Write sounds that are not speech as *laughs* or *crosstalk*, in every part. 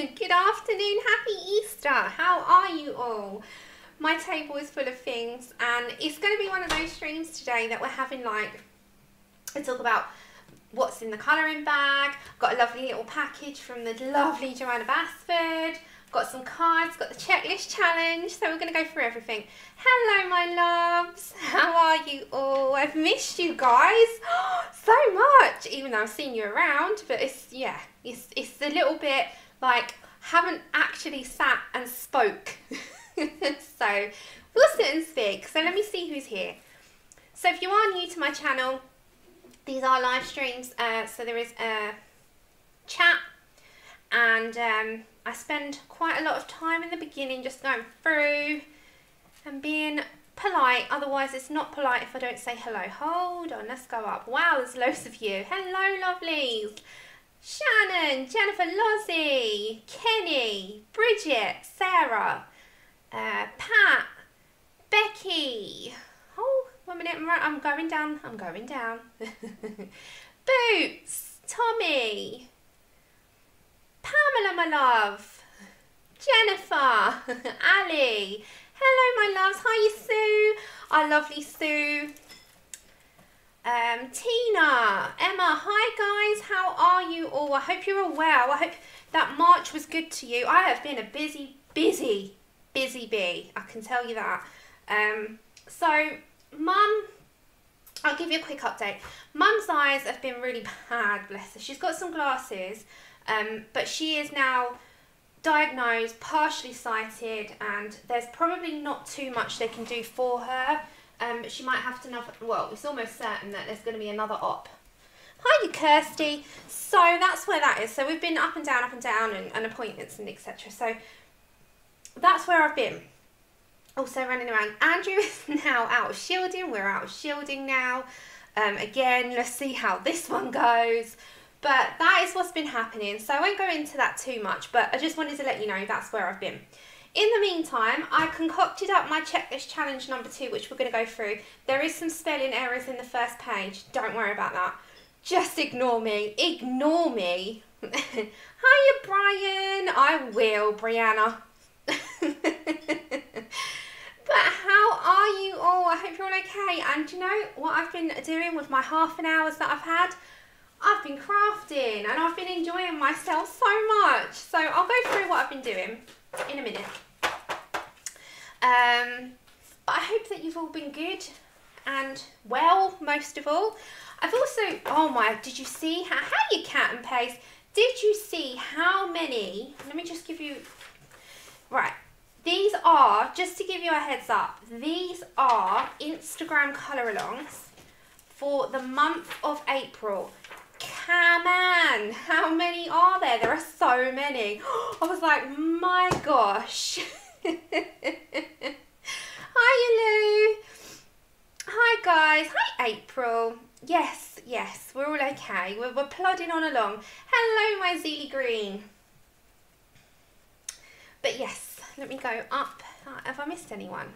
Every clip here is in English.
*laughs* Good afternoon, happy Easter. How are you all? My table is full of things and it's going to be one of those streams today that we're having like, I talk about what's in the colouring bag, got a lovely little package from the lovely Johanna Basford, got some cards, got the checklist challenge, so we're going to go through everything. Hello my loves, how are you all? I've missed you guys *gasps* so much, even though I've seen you around, but it's, yeah, it's, it's a little bit like, haven't actually sat and spoke. *laughs* so, we'll sit and speak. So let me see who's here. So if you are new to my channel, these are live streams, uh, so there is a chat and um, I spend quite a lot of time in the beginning just going through and being polite. Otherwise, it's not polite if I don't say hello. Hold on, let's go up. Wow, there's loads of you. Hello, lovelies. Shannon, Jennifer Lozzie, Kenny, Bridget, Sarah, uh, Pat, Becky. Oh, one minute, I'm going down. I'm going down. *laughs* Boots, Tommy, Pamela, my love. Jennifer, *laughs* Ali. Hello, my loves. Hi, you, Sue. Our lovely Sue. Um, Tina, Emma. Hi, guys. How are you all? I hope you're all well. I hope that March was good to you. I have been a busy, busy, busy bee. I can tell you that. Um, so, Mum, I'll give you a quick update. Mum's eyes have been really bad, bless her. She's got some glasses um, but she is now diagnosed, partially sighted, and there's probably not too much they can do for her. Um, she might have to, know well, it's almost certain that there's going to be another op. Hi, you Kirsty. So that's where that is. So we've been up and down, up and down, and, and appointments and etc. So that's where I've been. Also running around. Andrew *laughs* is now out shielding. We're out shielding now. Um, again, let's see how this one goes. But that is what's been happening. So I won't go into that too much, but I just wanted to let you know that's where I've been. In the meantime, I concocted up my checklist challenge number two, which we're going to go through. There is some spelling errors in the first page. Don't worry about that. Just ignore me. Ignore me. *laughs* Hiya, Brian. I will, Brianna. *laughs* But how are you all? I hope you're all okay. And you know what I've been doing with my half an hours that I've had? I've been crafting and I've been enjoying myself so much. So I'll go through what I've been doing in a minute. Um, but I hope that you've all been good and well, most of all. I've also, oh my, did you see, how, how you cat and paste? Did you see how many, let me just give you, right, these are, just to give you a heads up, these are Instagram colour alongs for the month of April. Come on, how many are there? There are so many. *gasps* I was like, my gosh. *laughs* Hi, Lou. Hi, guys. Hi, April. Yes, yes, we're all okay. We're, we're plodding on along. Hello, my Zeely Green. But yes, let me go up. Uh, have I missed anyone?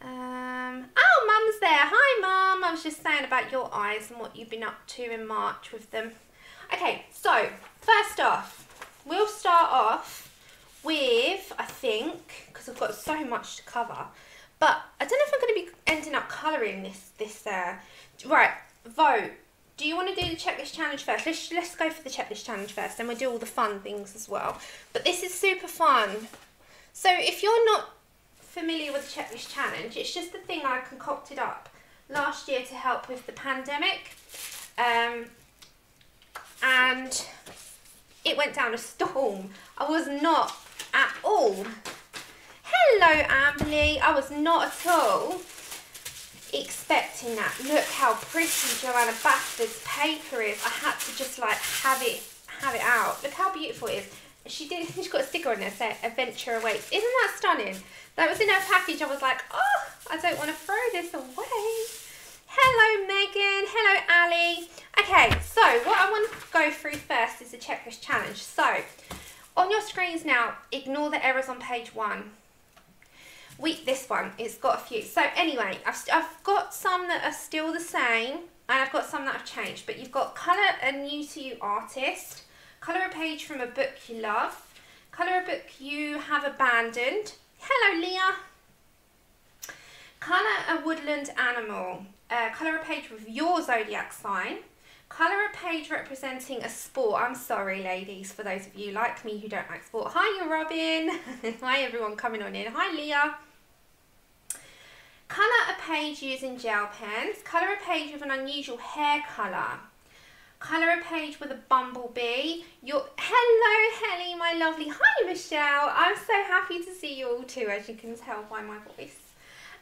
Um, oh, Mum's there. Hi, Mum. I was just saying about your eyes and what you've been up to in March with them. Okay, so first off, we'll start off with, I think, because I've got so much to cover, but I don't know if I'm going to be ending up colouring this, this, uh, right, vote. Do you want to do the checklist challenge first? Let's, let's go for the checklist challenge first, then we'll do all the fun things as well. But this is super fun. So if you're not familiar with the checklist challenge, it's just a thing I concocted up last year to help with the pandemic. Um, and it went down a storm. I was not at all. Hello, Amberly. I was not at all expecting that. Look how pretty Johanna Basford's paper is. I had to just like have it have it out. Look how beautiful it is. She did. *laughs* She's got a sticker on there saying "Adventure awaits." Isn't that stunning? That was in her package. I was like, oh, I don't want to throw this away. Hello, Megan. Hello, Ali. Okay, so what I want to go through first is the checklist challenge. So, on your screens now, ignore the errors on page one. We, this one, it's got a few. So anyway, I've, I've got some that are still the same, and I've got some that have changed. But you've got colour a new to you artist, Colour a page from a book you love. Colour a book you have abandoned. Hello, Leah. Colour a woodland animal. Uh, colour a page with your zodiac sign. Colour a page representing a sport. I'm sorry, ladies, for those of you like me who don't like sport. Hi, you're Robin. *laughs* Hi, everyone coming on in. Hi, Leah. Colour a page using gel pens. Colour a page with an unusual hair colour. Colour a page with a bumblebee. Your Hello, Helly, my lovely. Hi, Michelle. I'm so happy to see you all too, as you can tell by my voice.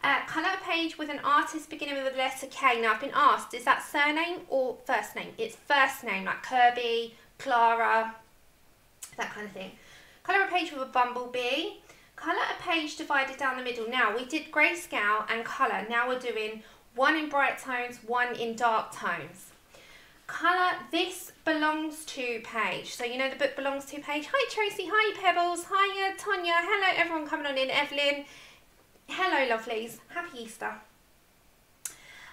Uh, colour a page with an artist beginning with the letter K. Now, I've been asked, is that surname or first name? It's first name, like Kirby, Clara, that kind of thing. Colour a page with a bumblebee. Colour a page divided down the middle. Now, we did grayscale and colour. Now we're doing one in bright tones, one in dark tones. Colour, this belongs to page. So you know the book belongs to page. Hi Tracy, hi Pebbles, hi uh, Tonya, hello everyone coming on in, Evelyn. Hello lovelies, happy Easter.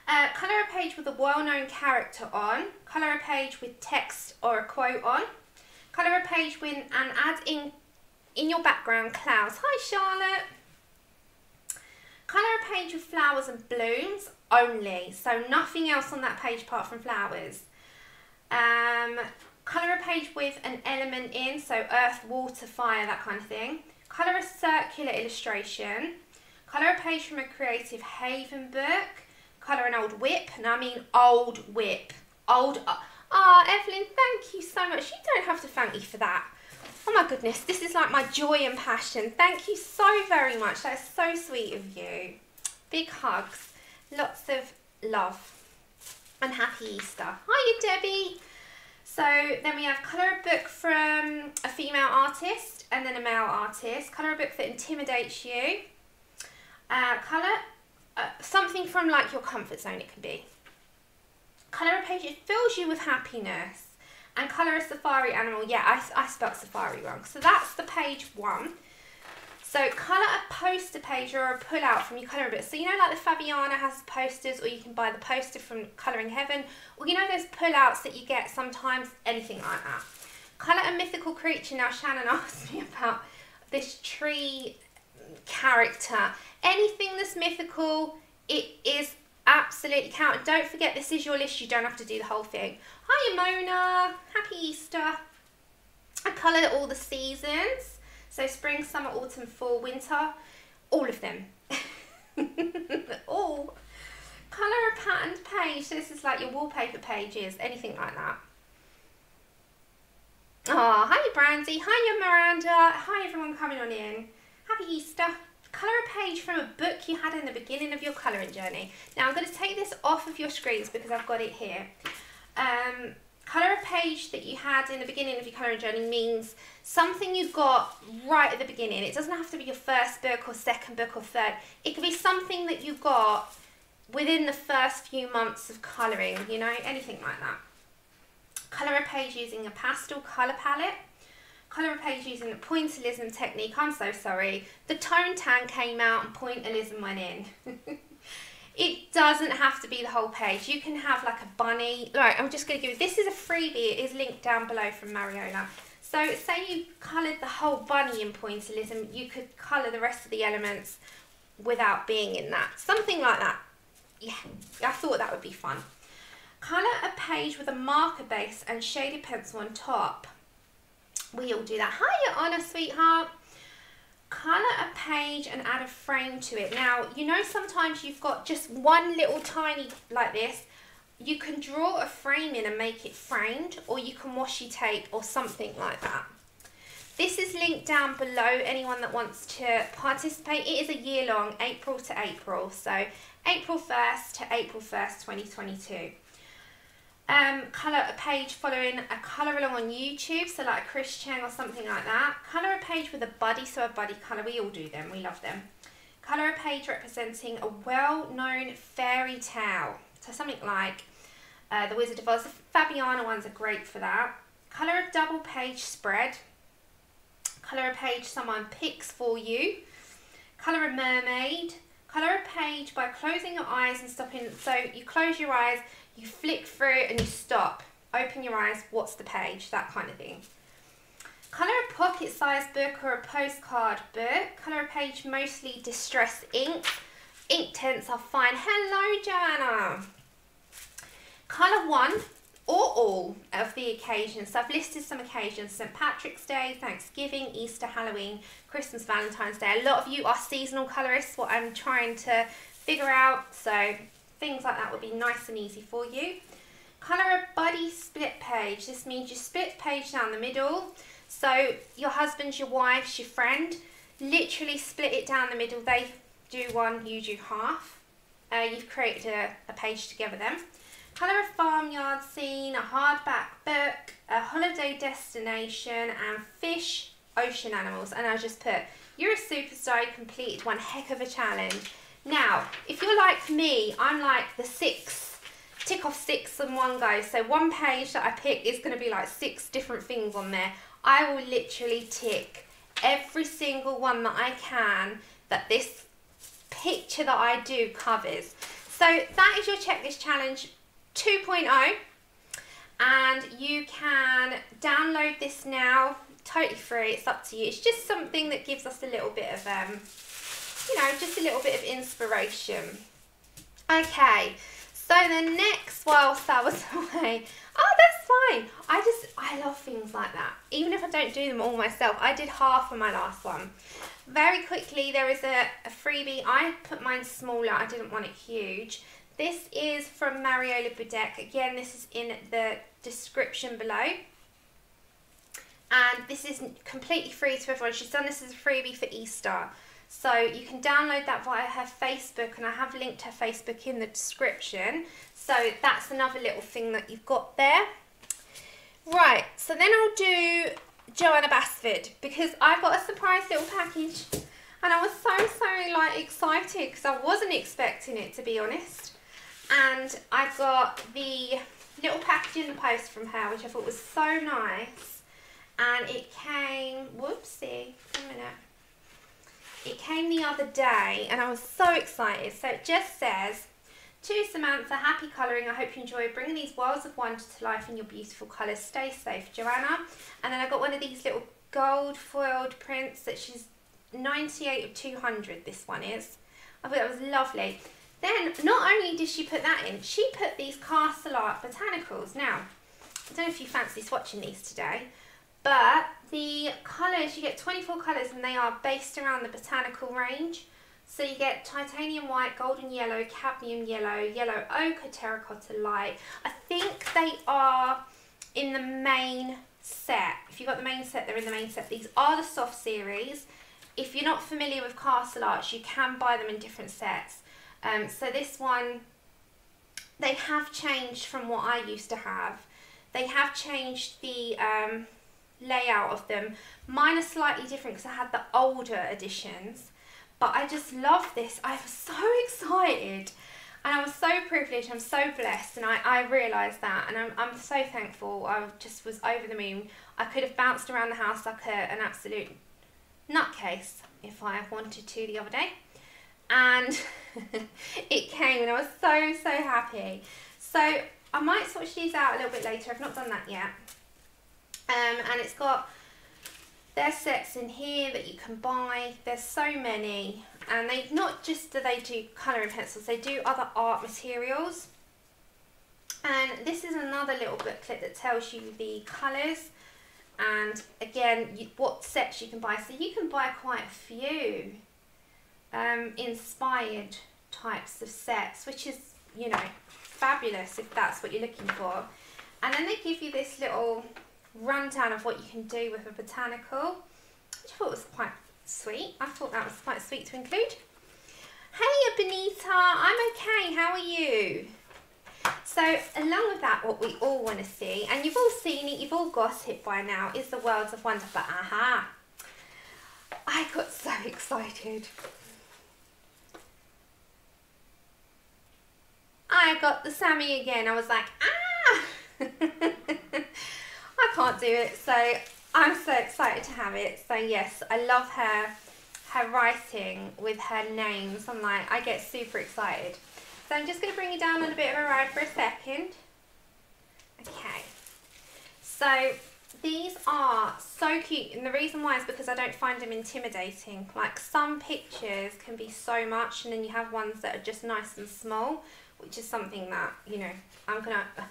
Uh, colour a page with a well-known character on. Colour a page with text or a quote on. Colour a page with and add in in your background clouds. Hi Charlotte. Colour a page with flowers and blooms only. So nothing else on that page apart from flowers. Um, colour a page with an element in, so earth, water, fire, that kind of thing. Colour a circular illustration. Colour a page from a Creative Haven book. Colour an old whip, and I mean old whip. Old, uh, ah, oh, Evelyn, thank you so much. You don't have to thank me for that. Oh my goodness, this is like my joy and passion. Thank you so very much. That is so sweet of you. Big hugs, lots of love, and happy Easter. Hiya, Debbie. So then we have colour a book from a female artist and then a male artist. Colour a book that intimidates you. Uh, colour uh, something from like your comfort zone it can be. Colour a page that fills you with happiness and colour a safari animal. Yeah, I, I spelled safari wrong. So that's the page one. So colour a poster page or a pull out from your colour book. So you know like the Fabiana has posters or you can buy the poster from Colouring Heaven. Or you know those pull outs that you get sometimes, anything like that. Colour a mythical creature. Now Shannon *laughs* asked me about this tree character. Anything that's mythical, it is absolutely count. Don't forget this is your list, you don't have to do the whole thing. Hi Mona, happy Easter. I coloured all the seasons. So spring, summer, autumn, fall, winter, all of them. *laughs* all. Colour a patterned page. So this is like your wallpaper pages, anything like that. Oh, hi Brandy, hi Miranda, hi everyone coming on in. Happy Easter. Colour a page from a book you had in the beginning of your colouring journey. Now I'm going to take this off of your screens because I've got it here. Um, colour a page that you had in the beginning of your colouring journey means something you got right at the beginning. It doesn't have to be your first book or second book or third. It could be something that you got within the first few months of colouring, you know, anything like that. Colour a page using a pastel colour palette. Colour a page using the pointillism technique. I'm so sorry. The tone tan came out and pointillism went in. *laughs* It doesn't have to be the whole page. You can have like a bunny. Right, I'm just going to give you, this is a freebie. It is linked down below from Mariola. So say you coloured the whole bunny in pointillism, you could colour the rest of the elements without being in that. Something like that. Yeah, I thought that would be fun. Colour a page with a marker base and shaded pencil on top. We all do that. Hiya, Anna, sweetheart colour a page and add a frame to it. Now, you know sometimes you've got just one little tiny like this. You can draw a frame in and make it framed or you can washi tape or something like that. This is linked down below, anyone that wants to participate. It is a year long, April to April. So April 1st to April 1st, 2022 um, colour a page following a colour along on YouTube, so like a Chris Cheng or something like that. Colour a page with a buddy, so a buddy colour, we all do them, we love them. Colour a page representing a well-known fairy tale, so something like uh, The Wizard of Oz. The Fabiana ones are great for that. Colour a double page spread. Colour a page someone picks for you. Colour a mermaid. Colour a page by closing your eyes and stopping, so you close your eyes, you flick through and you stop open your eyes, what's the page, that kind of thing. Colour a pocket size book or a postcard book. Colour a page mostly distress ink. Ink tints are fine. Hello, Joanna. Colour one or all of the occasions. So I've listed some occasions. St. Patrick's Day, Thanksgiving, Easter, Halloween, Christmas, Valentine's Day. A lot of you are seasonal colourists, what I'm trying to figure out. So things like that would be nice and easy for you. Colour a buddy split page. This means you split page down the middle. So your husband's your wife's your friend. Literally split it down the middle. They do one, you do half. Uh, you've created a, a page together then. Colour a farmyard scene, a hardback book, a holiday destination, and fish, ocean animals. And I just put, you're a superstar, you completed one heck of a challenge. Now, if you're like me, I'm like the six tick off six in one go. So one page that I pick is going to be like six different things on there. I will literally tick every single one that I can that this picture that I do covers. So that is your checklist challenge 2.0 and you can download this now totally free it's up to you it's just something that gives us a little bit of um you know just a little bit of inspiration okay so the next whilst I was away, oh that's fine. I just, I love things like that. Even if I don't do them all myself. I did half of my last one. Very quickly, there is a, a freebie. I put mine smaller, I didn't want it huge. This is from Mariola Budek. Again, this is in the description below. And this is completely free to everyone. She's done this as a freebie for Easter. So you can download that via her Facebook and I have linked her Facebook in the description. So that's another little thing that you've got there. Right, so then I'll do Johanna Basford because I've got a surprise little package and I was so, so like excited because I wasn't expecting it to be honest. And I got the little package in the post from her which I thought was so nice. And it came, whoopsie, a minute it came the other day and I was so excited. So it just says, to Samantha, happy colouring. I hope you enjoy bringing these worlds of wonder to life in your beautiful colours. Stay safe, Johanna. And then I got one of these little gold foiled prints that she's 98 of 200, this one is. I thought that was lovely. Then, not only did she put that in, she put these Castle Art Botanicals. Now, I don't know if you fancy swatching these today, but the colours, you get 24 colours and they are based around the botanical range. So you get titanium white, golden yellow, cadmium yellow, yellow ochre, terracotta light. I think they are in the main set. If you've got the main set, they're in the main set. These are the soft series. If you're not familiar with Castle Arts, you can buy them in different sets. Um, so this one, they have changed from what I used to have. They have changed the um, layout of them. Mine are slightly different because I had the older editions, but I just love this. I'm so *laughs* excited and I was so privileged, I'm so blessed, and I, I realised that, and I'm, I'm so thankful. I just was over the moon. I could have bounced around the house like a, an absolute nutcase if I wanted to the other day. And *laughs* it came, and I was so, so happy. So I might swatch these out a little bit later. I've not done that yet. Um, and it's got their sets in here that you can buy. There's so many. And they not just do they do colouring pencils, they do other art materials. And this is another little booklet that tells you the colours and again you, what sets you can buy. So you can buy quite a few um, inspired types of sets, which is, you know, fabulous if that's what you're looking for. And then they give you this little rundown of what you can do with a botanical, which I thought was quite sweet. I thought that was quite sweet to include. Hey Benita, I'm okay, how are you? So along with that, what we all want to see, and you've all seen it, you've all got it by now, is the Worlds of Wonder, but aha, I got so excited. I got the Sammy again, I was like, ah! *laughs* I can't do it, so I'm so excited to have it. So yes, I love her, her writing with her names. I'm like, I get super excited. So I'm just going to bring you down on a bit of a ride for a second. Okay, So these are so cute and the reason why is because I don't find them intimidating. Like some pictures can be so much and then you have ones that are just nice and small which is something that, you know, I'm going to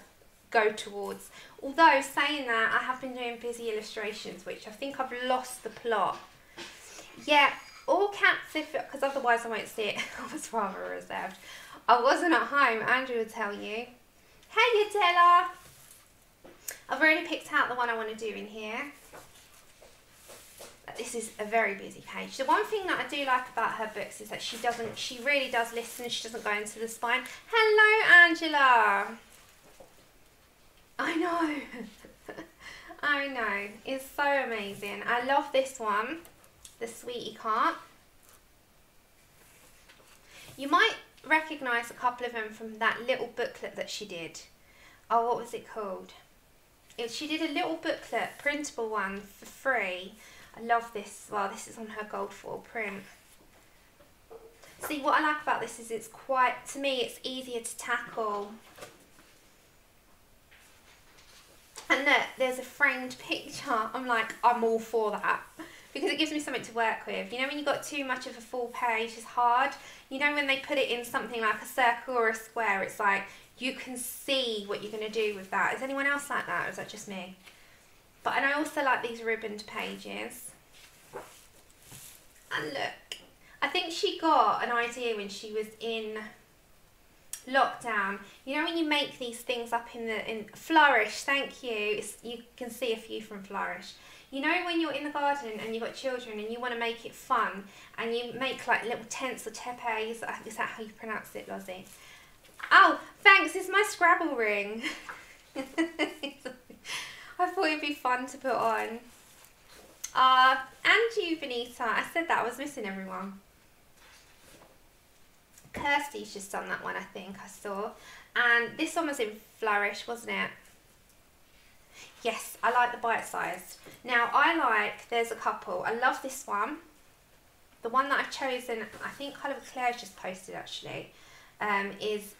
go towards. Although saying that, I have been doing busy illustrations which I think I've lost the plot. Yeah, all cats if, because otherwise I won't see it. *laughs* I was rather reserved. I wasn't at home, Andrew would tell you. Hey Adela! I've already picked out the one I want to do in here. This is a very busy page. The one thing that I do like about her books is that she doesn't, she really does listen, she doesn't go into the spine. Hello Angela! I know. *laughs* I know. It's so amazing. I love this one, the Sweetie Cart. You might recognise a couple of them from that little booklet that she did. Oh, what was it called? It, she did a little booklet, printable one, for free. I love this. Well, this is on her gold foil print. See, what I like about this is it's quite, to me, it's easier to tackle. And look, there's a framed picture. I'm like, I'm all for that because it gives me something to work with. You know when you've got too much of a full page, it's hard. You know when they put it in something like a circle or a square, it's like you can see what you're going to do with that. Is anyone else like that or is that just me? But and I also like these ribboned pages. And look, I think she got an idea when she was in lockdown. You know when you make these things up in the in Flourish, thank you. It's, you can see a few from Flourish. You know when you're in the garden and you've got children and you want to make it fun and you make like little tents or tepes, is that how you pronounce it, Lozzie? Oh, thanks, it's my Scrabble ring. *laughs* I thought it'd be fun to put on. Uh, and you, Benita. I said that, I was missing everyone. Kirsty's just done that one, I think, I saw. And this one was in Flourish, wasn't it? Yes, I like the bite-sized. Now, I like, there's a couple. I love this one. The one that I've chosen, I think Colour of Claire's just posted actually, um, is,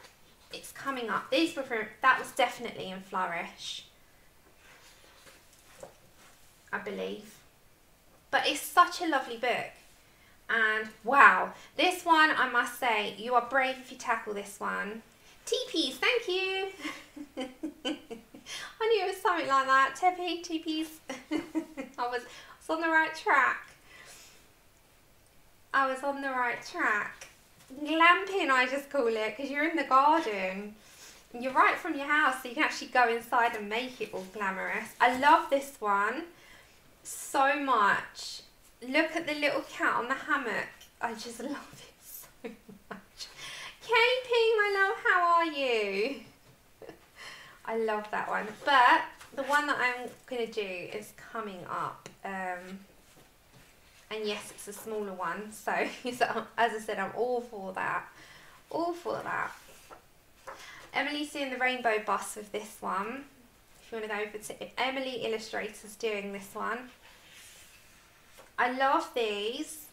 it's coming up. These were from, that was definitely in Flourish. I believe. But it's such a lovely book. And wow, this one, I must say, you are brave if you tackle this one. TPs, thank you. *laughs* I knew it was something like that. Teppy, TPs. *laughs* I was, was on the right track. I was on the right track. Glamping, I just call it, because you're in the garden. And you're right from your house, so you can actually go inside and make it all glamorous. I love this one so much. Look at the little cat on the hammock. I just *laughs* love it so much. Caping, my love, how are you? *laughs* I love that one. But the one that I'm going to do is coming up. Um, and yes, it's a smaller one. So, *laughs* so, as I said, I'm all for that. All for that. Emily's doing the rainbow bus with this one. If you want to go over to Emily Illustrator's doing this one. I love these.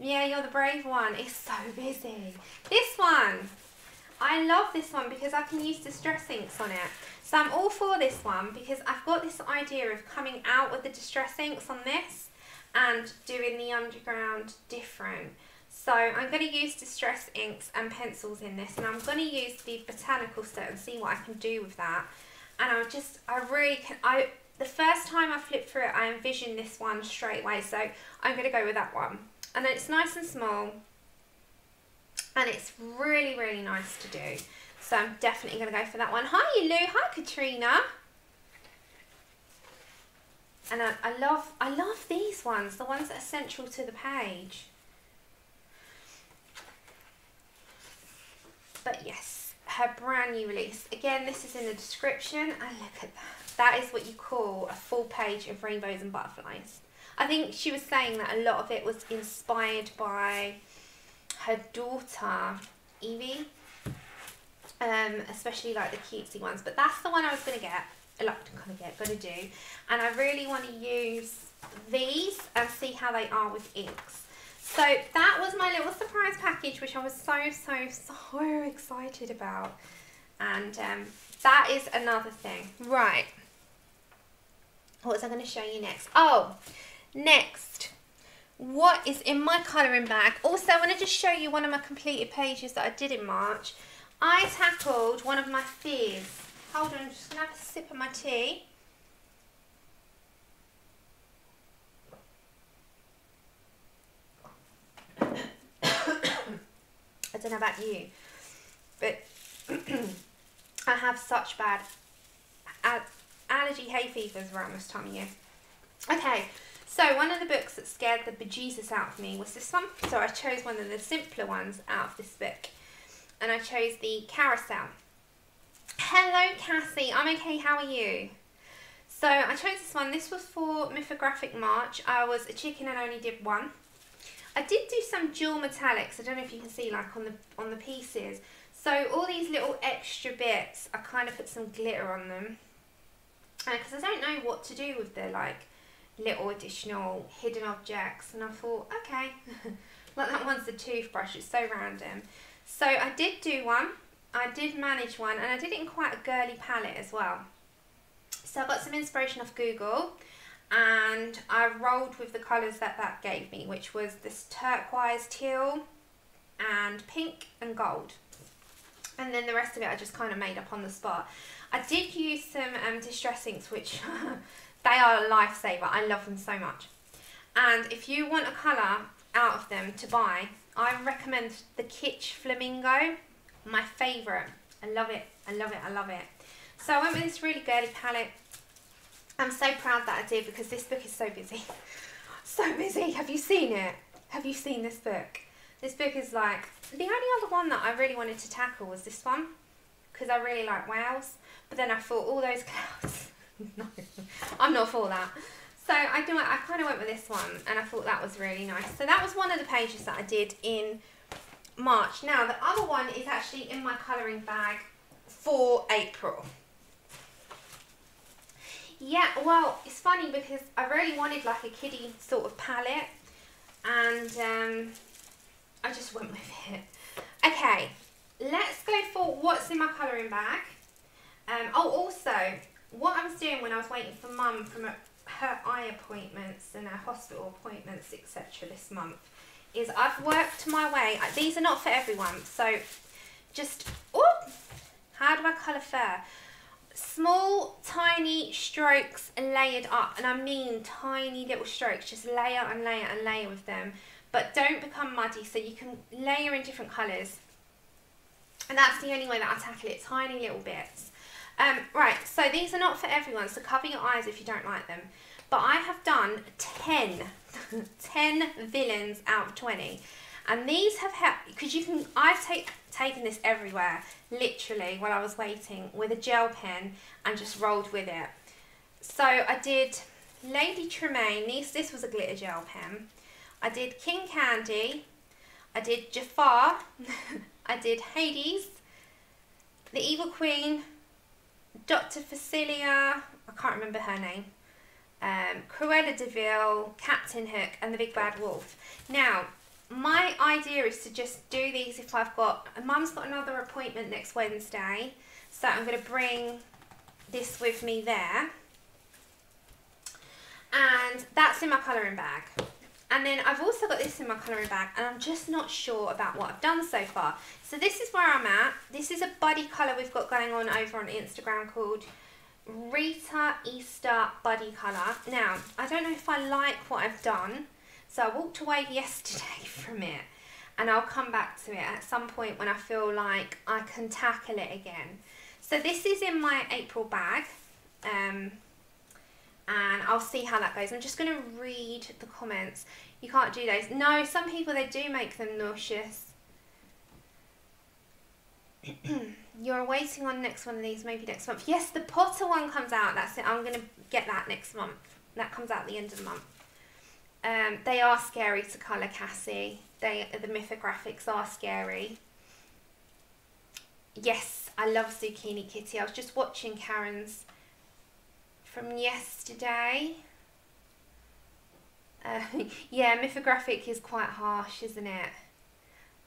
Yeah, you're the brave one. It's so busy. This one. I love this one because I can use distress inks on it. So I'm all for this one because I've got this idea of coming out with the distress inks on this and doing the underground different. So I'm going to use distress inks and pencils in this and I'm going to use the botanical set and see what I can do with that. And I just, I really can, I the first time I flipped through it, I envisioned this one straight away. So I'm going to go with that one. And then it's nice and small. And it's really, really nice to do. So I'm definitely going to go for that one. Hi, Lou. Hi, Katrina. And I, I love, I love these ones, the ones that are central to the page. But yes, her brand new release. Again, this is in the description. And look at that. That is what you call a full page of rainbows and butterflies. I think she was saying that a lot of it was inspired by her daughter, Evie. Um, especially like the cutesy ones. But that's the one I was going to get. Like to kind of get, going to do. And I really want to use these and see how they are with inks. So that was my little surprise package, which I was so, so, so *laughs* excited about. And um, that is another thing. Right. What was I going to show you next? Oh, next. What is in my colouring bag? Also, I want to just show you one of my completed pages that I did in March. I tackled one of my fears. Hold on, I'm just going to have a sip of my tea. *coughs* I don't know about you, but *coughs* I have such bad allergy hay fevers around this time of year. Okay, so one of the books that scared the bejesus out of me was this one. So I chose one of the simpler ones out of this book. And I chose the Carousel. Hello Cassie, I'm okay, how are you? So I chose this one. This was for Mythographic March. I was a chicken and only did one. I did do some dual metallics. I don't know if you can see like on the on the pieces. So all these little extra bits, I kind of put some glitter on them. Because I don't know what to do with the like little additional hidden objects. And I thought, okay, *laughs* like that one's the toothbrush. It's so random. So I did do one. I did manage one and I did it in quite a girly palette as well. So I got some inspiration off Google and I rolled with the colours that that gave me, which was this turquoise teal and pink and gold. And then the rest of it I just kind of made up on the spot. I did use some um, distress inks, which *laughs* they are a lifesaver. I love them so much. And if you want a colour out of them to buy, I recommend the Kitsch Flamingo. My favourite. I love it. I love it. I love it. So I went with this really girly palette I'm so proud that I did because this book is so busy. *laughs* so busy. Have you seen it? Have you seen this book? This book is like, the only other one that I really wanted to tackle was this one because I really like whales. But then I thought all those clouds, *laughs* no, I'm not for that. So I do. I kind of went with this one and I thought that was really nice. So that was one of the pages that I did in March. Now the other one is actually in my colouring bag for April. Yeah, well, it's funny because I really wanted like a kiddie sort of palette and um, I just went with it. Okay, let's go for what's in my colouring bag. Um, oh, also, what I was doing when I was waiting for mum from a, her eye appointments and her hospital appointments, etc. this month, is I've worked my way. These are not for everyone, so just, oh, how do I colour fur? small tiny strokes layered up and I mean tiny little strokes just layer and layer and layer with them but don't become muddy so you can layer in different colours and that's the only way that I tackle it tiny little bits um, right so these are not for everyone so cover your eyes if you don't like them. But I have done 10 *laughs* 10 villains out of 20 and these have helped because you can I've take, taken this everywhere literally while I was waiting with a gel pen and just rolled with it. So I did Lady Tremaine this, this was a glitter gel pen. I did King Candy. I did Jafar. *laughs* I did Hades. The Evil Queen Dr. Facilier I can't remember her name um, Cruella de Vil, Captain Hook and the Big Bad Wolf now my idea is to just do these if I've got, mum's got another appointment next Wednesday, so I'm going to bring this with me there. And that's in my colouring bag. And then I've also got this in my colouring bag and I'm just not sure about what I've done so far. So this is where I'm at. This is a buddy colour we've got going on over on Instagram called Rita Easter Buddy Colour. Now, I don't know if I like what I've done. So I walked away yesterday *laughs* from it and I'll come back to it at some point when I feel like I can tackle it again. So this is in my April bag um, and I'll see how that goes. I'm just going to read the comments. You can't do those. No, some people, they do make them nauseous. *clears throat* You're waiting on next one of these, maybe next month. Yes, the Potter one comes out. That's it. I'm going to get that next month. That comes out at the end of the month. Um, they are scary to colour, Cassie. They the mythographics are scary. Yes, I love Zucchini Kitty. I was just watching Karen's from yesterday. Uh, *laughs* yeah, mythographic is quite harsh, isn't it?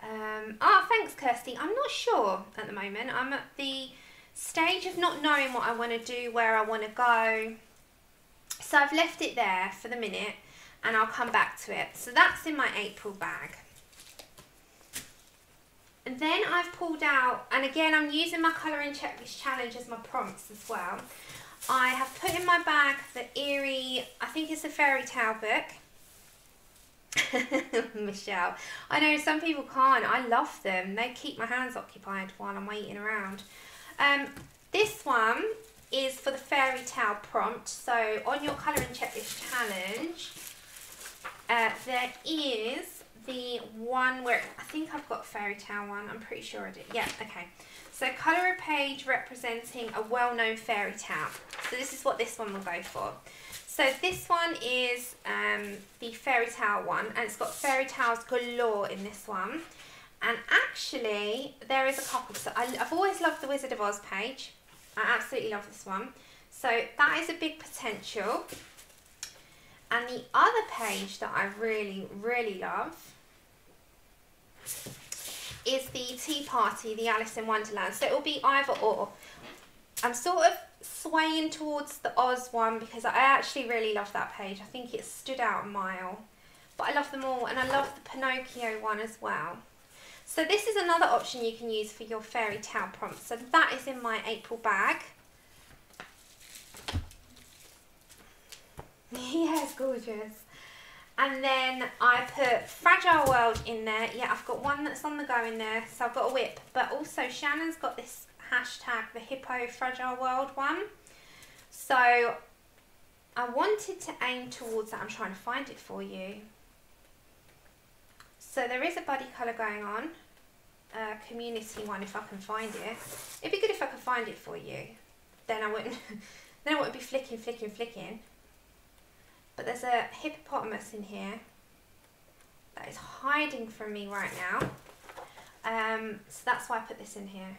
Um, oh, thanks, Kirsty. I'm not sure at the moment. I'm at the stage of not knowing what I want to do, where I want to go. So I've left it there for the minute and I'll come back to it. So that's in my April bag. And then I've pulled out, and again I'm using my colouring checklist challenge as my prompts as well. I have put in my bag the Eerie, I think it's a fairy tale book. *laughs* Michelle. I know some people can't. I love them. They keep my hands occupied while I'm waiting around. Um, this one is for the fairy tale prompt. So on your colouring checklist challenge, uh, there is the one where I think I've got fairy tale one. I'm pretty sure I did. Yeah, okay. So colour a page representing a well-known fairy tale. So this is what this one will go for. So this one is um, the fairy tale one, and it's got fairy tales galore in this one. And actually, there is a couple. So I, I've always loved the Wizard of Oz page. I absolutely love this one. So that is a big potential. And the other page that I really, really love is the Tea Party, the Alice in Wonderland. So it will be either or. I'm sort of swaying towards the Oz one because I actually really love that page. I think it stood out a mile. But I love them all and I love the Pinocchio one as well. So this is another option you can use for your fairy tale prompt. So that is in my April bag. *laughs* yeah, it's gorgeous. And then I put Fragile World in there. Yeah, I've got one that's on the go in there. So I've got a whip. But also Shannon's got this hashtag the Hippo Fragile World one. So I wanted to aim towards that. I'm trying to find it for you. So there is a buddy colour going on. A community one if I can find it. It'd be good if I could find it for you. Then I wouldn't *laughs* then I wouldn't be flicking, flicking, flicking. But there's a hippopotamus in here that is hiding from me right now. Um, so that's why I put this in here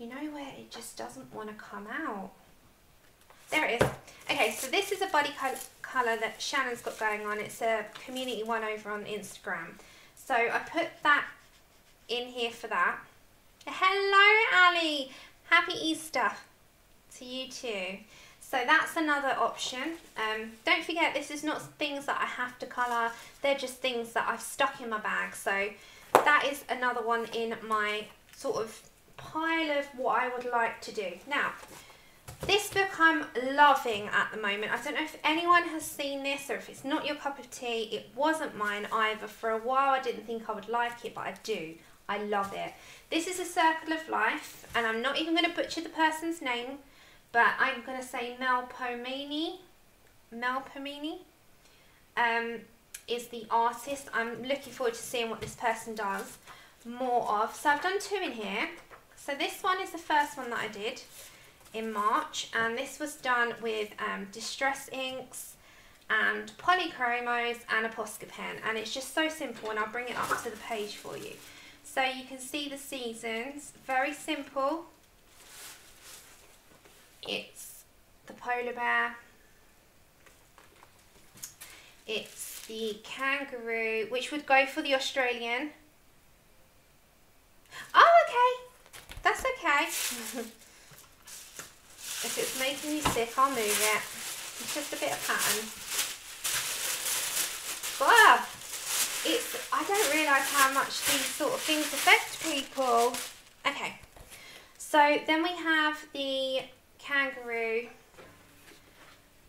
you know where it just doesn't want to come out? There it is. Okay, so this is a body colour that Shannon's got going on. It's a community one over on Instagram. So I put that in here for that. Hello, Ali. Happy Easter to you too. So that's another option. Um, don't forget, this is not things that I have to colour. They're just things that I've stuck in my bag. So that is another one in my sort of pile of what I would like to do. Now, this book I'm loving at the moment. I don't know if anyone has seen this or if it's not your cup of tea. It wasn't mine either. For a while I didn't think I would like it, but I do. I love it. This is A Circle of Life, and I'm not even going to butcher the person's name, but I'm going to say Mel Pomini. Mel Pomini um, is the artist. I'm looking forward to seeing what this person does more of. So I've done two in here. So this one is the first one that I did in March and this was done with um, Distress Inks and Polychromos and a Posca pen and it's just so simple and I'll bring it up to the page for you. So you can see the seasons, very simple. It's the polar bear, it's the kangaroo, which would go for the Australian. Oh, okay. That's okay. *laughs* if it's making you sick, I'll move it. It's just a bit of pattern. Wow. It's, I don't realise how much these sort of things affect people. Okay. So then we have the kangaroo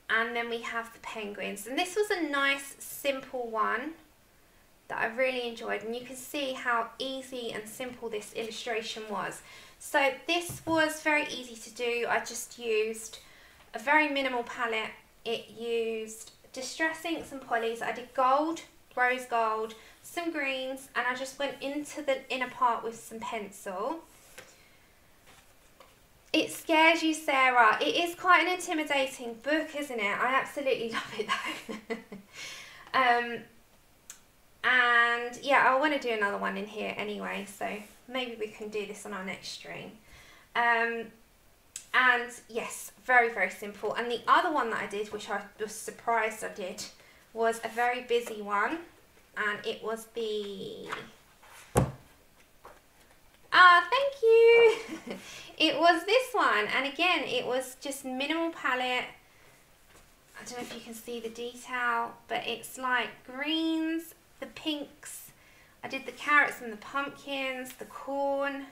and then we have the penguins. And this was a nice, simple one that I really enjoyed and you can see how easy and simple this illustration was. So this was very easy to do. I just used a very minimal palette. It used Distress Inks and Polys. I did gold, rose gold, some greens and I just went into the inner part with some pencil. It scares you, Sarah. It is quite an intimidating book, isn't it? I absolutely *laughs* love it though. *laughs* um, and yeah, I want to do another one in here anyway, so maybe we can do this on our next stream. Um, and yes, very, very simple. And the other one that I did, which I was surprised I did, was a very busy one. and it was the Ah, thank you. *laughs* it was this one, and again, it was just minimal palette. I don't know if you can see the detail, but it's like greens, the pinks. I did the carrots and the pumpkins, the corn,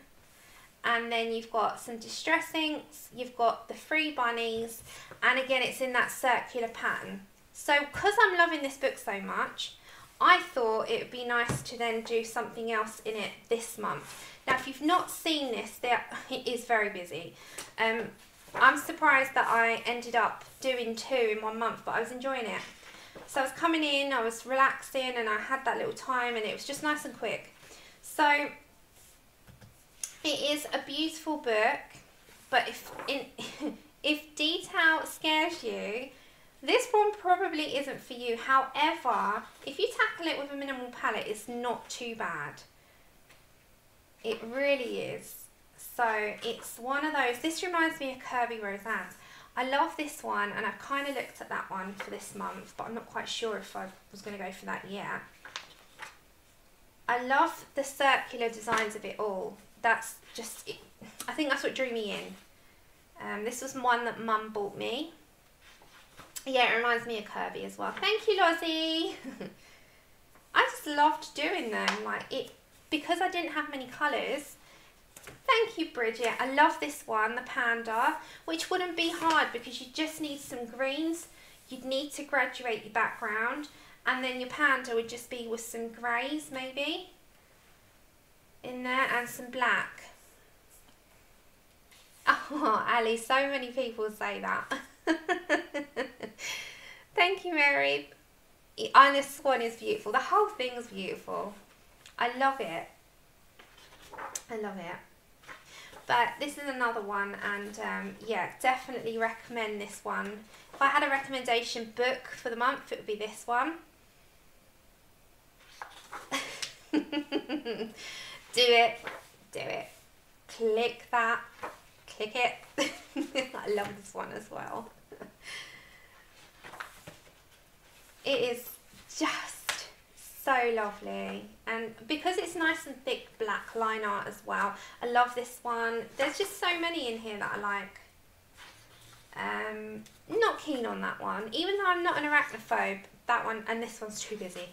and then you've got some distress inks, you've got the free bunnies, and again, it's in that circular pattern. So, because I'm loving this book so much, I thought it would be nice to then do something else in it this month. Now, if you've not seen this, there *laughs* it is very busy. Um, I'm surprised that I ended up doing two in one month, but I was enjoying it. So I was coming in, I was relaxing, and I had that little time, and it was just nice and quick. So it is a beautiful book, but if in *laughs* if detail scares you, this one probably isn't for you. However, if you tackle it with a minimal palette, it's not too bad. It really is. So it's one of those, this reminds me of Kerby Rosanes. I love this one and I've kind of looked at that one for this month, but I'm not quite sure if I was going to go for that yet. I love the circular designs of it all. That's just, I think that's what drew me in. Um, this was one that mum bought me. Yeah, it reminds me of Kerby as well. Thank you, Lozzie. *laughs* I just loved doing them. Like it because I didn't have many colours, thank you Bridget, I love this one, the Panda, which wouldn't be hard because you just need some greens, you'd need to graduate your background, and then your Panda would just be with some greys maybe, in there, and some black. *laughs* Oh, Ali, so many people say that. *laughs* *laughs* Thank you, Mary. And this one is beautiful. The whole thing is beautiful. I love it. I love it. But this is another one and um, yeah, definitely recommend this one. If I had a recommendation book for the month, it would be this one. *laughs* do it, do it. Click that, click it. *laughs* I love this one as well. *laughs* It is just so lovely. And because it's nice and thick black line art as well I love this one. There's just so many in here that I like. Um, not keen on that one. Even though I'm not an arachnophobe that one and this one's too busy.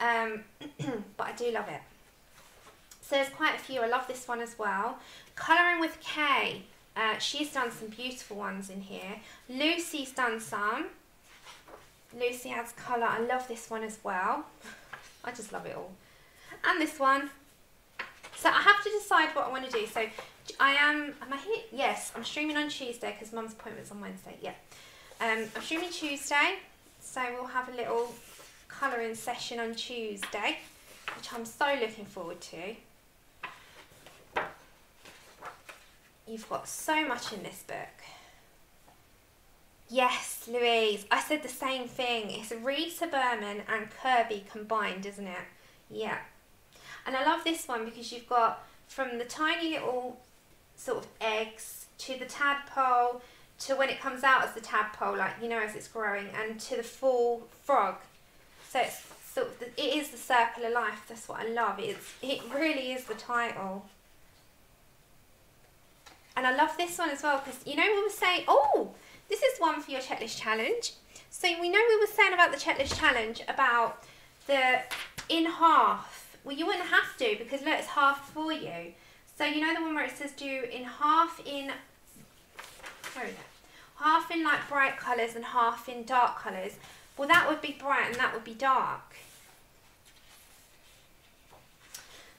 Um, *clears throat* but I do love it. So there's quite a few. I love this one as well. Colouring with Kay uh, she's done some beautiful ones in here Lucy's done some Lucy adds colour. I love this one as well. *laughs* I just love it all. And this one. So I have to decide what I want to do. So I am, am I here? Yes, I'm streaming on Tuesday because mum's appointment's on Wednesday. Yeah. Um, I'm streaming Tuesday. So we'll have a little colouring session on Tuesday, which I'm so looking forward to. You've got so much in this book. Yes, Louise. I said the same thing. It's Rita Berman and Kerby combined, isn't it? Yeah. And I love this one because you've got from the tiny little sort of eggs to the tadpole to when it comes out as the tadpole, like, you know, as it's growing, and to the full frog. So it's sort of, the, it is the circle of life. That's what I love. It's, it really is the title. And I love this one as well because, you know, we were saying, oh, this is one for your checklist challenge. So we know we were saying about the checklist challenge about the in half. Well, you wouldn't have to because look, it's half for you. So you know the one where it says do in half in, it? Half in like bright colours and half in dark colours. Well, that would be bright and that would be dark.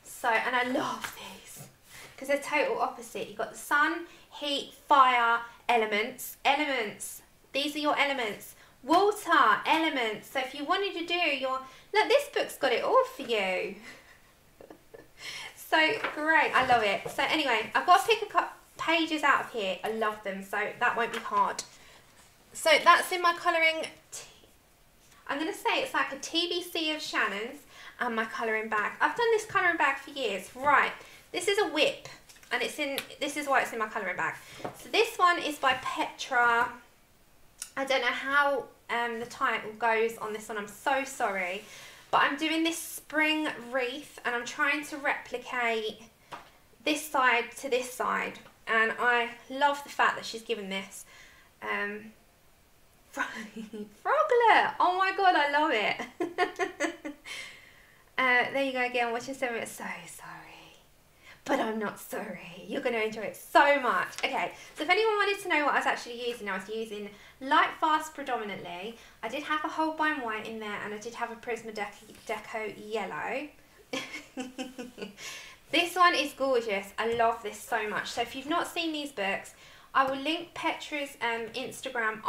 So, and I love these because they're total opposite. You've got the sun, heat, fire, elements. Elements. These are your elements. Water, elements. So if you wanted to do your... Look, this book's got it all for you. *laughs* so great. I love it. So anyway, I've got to pick a couple pages out of here. I love them, so that won't be hard. So that's in my colouring... I'm going to say it's like a TBC of Shannon's and my colouring bag. I've done this colouring bag for years. Right, this is a whip and it's in, this is why it's in my colouring bag. So this one is by Petra. I don't know how um, the title goes on this one, I'm so sorry. But I'm doing this spring wreath and I'm trying to replicate this side to this side. And I love the fact that she's given this. Um, *laughs* Froglet! Oh my god, I love it. *laughs* uh, there you go again, watching seven minutes. So sorry. But I'm not sorry. You're going to enjoy it so much. Okay, so if anyone wanted to know what I was actually using, I was using Light Fast predominantly. I did have a Holbein white in there and I did have a Prisma Deco, Deco yellow. *laughs* this one is gorgeous. I love this so much. So if you've not seen these books, I will link Petra's um, Instagram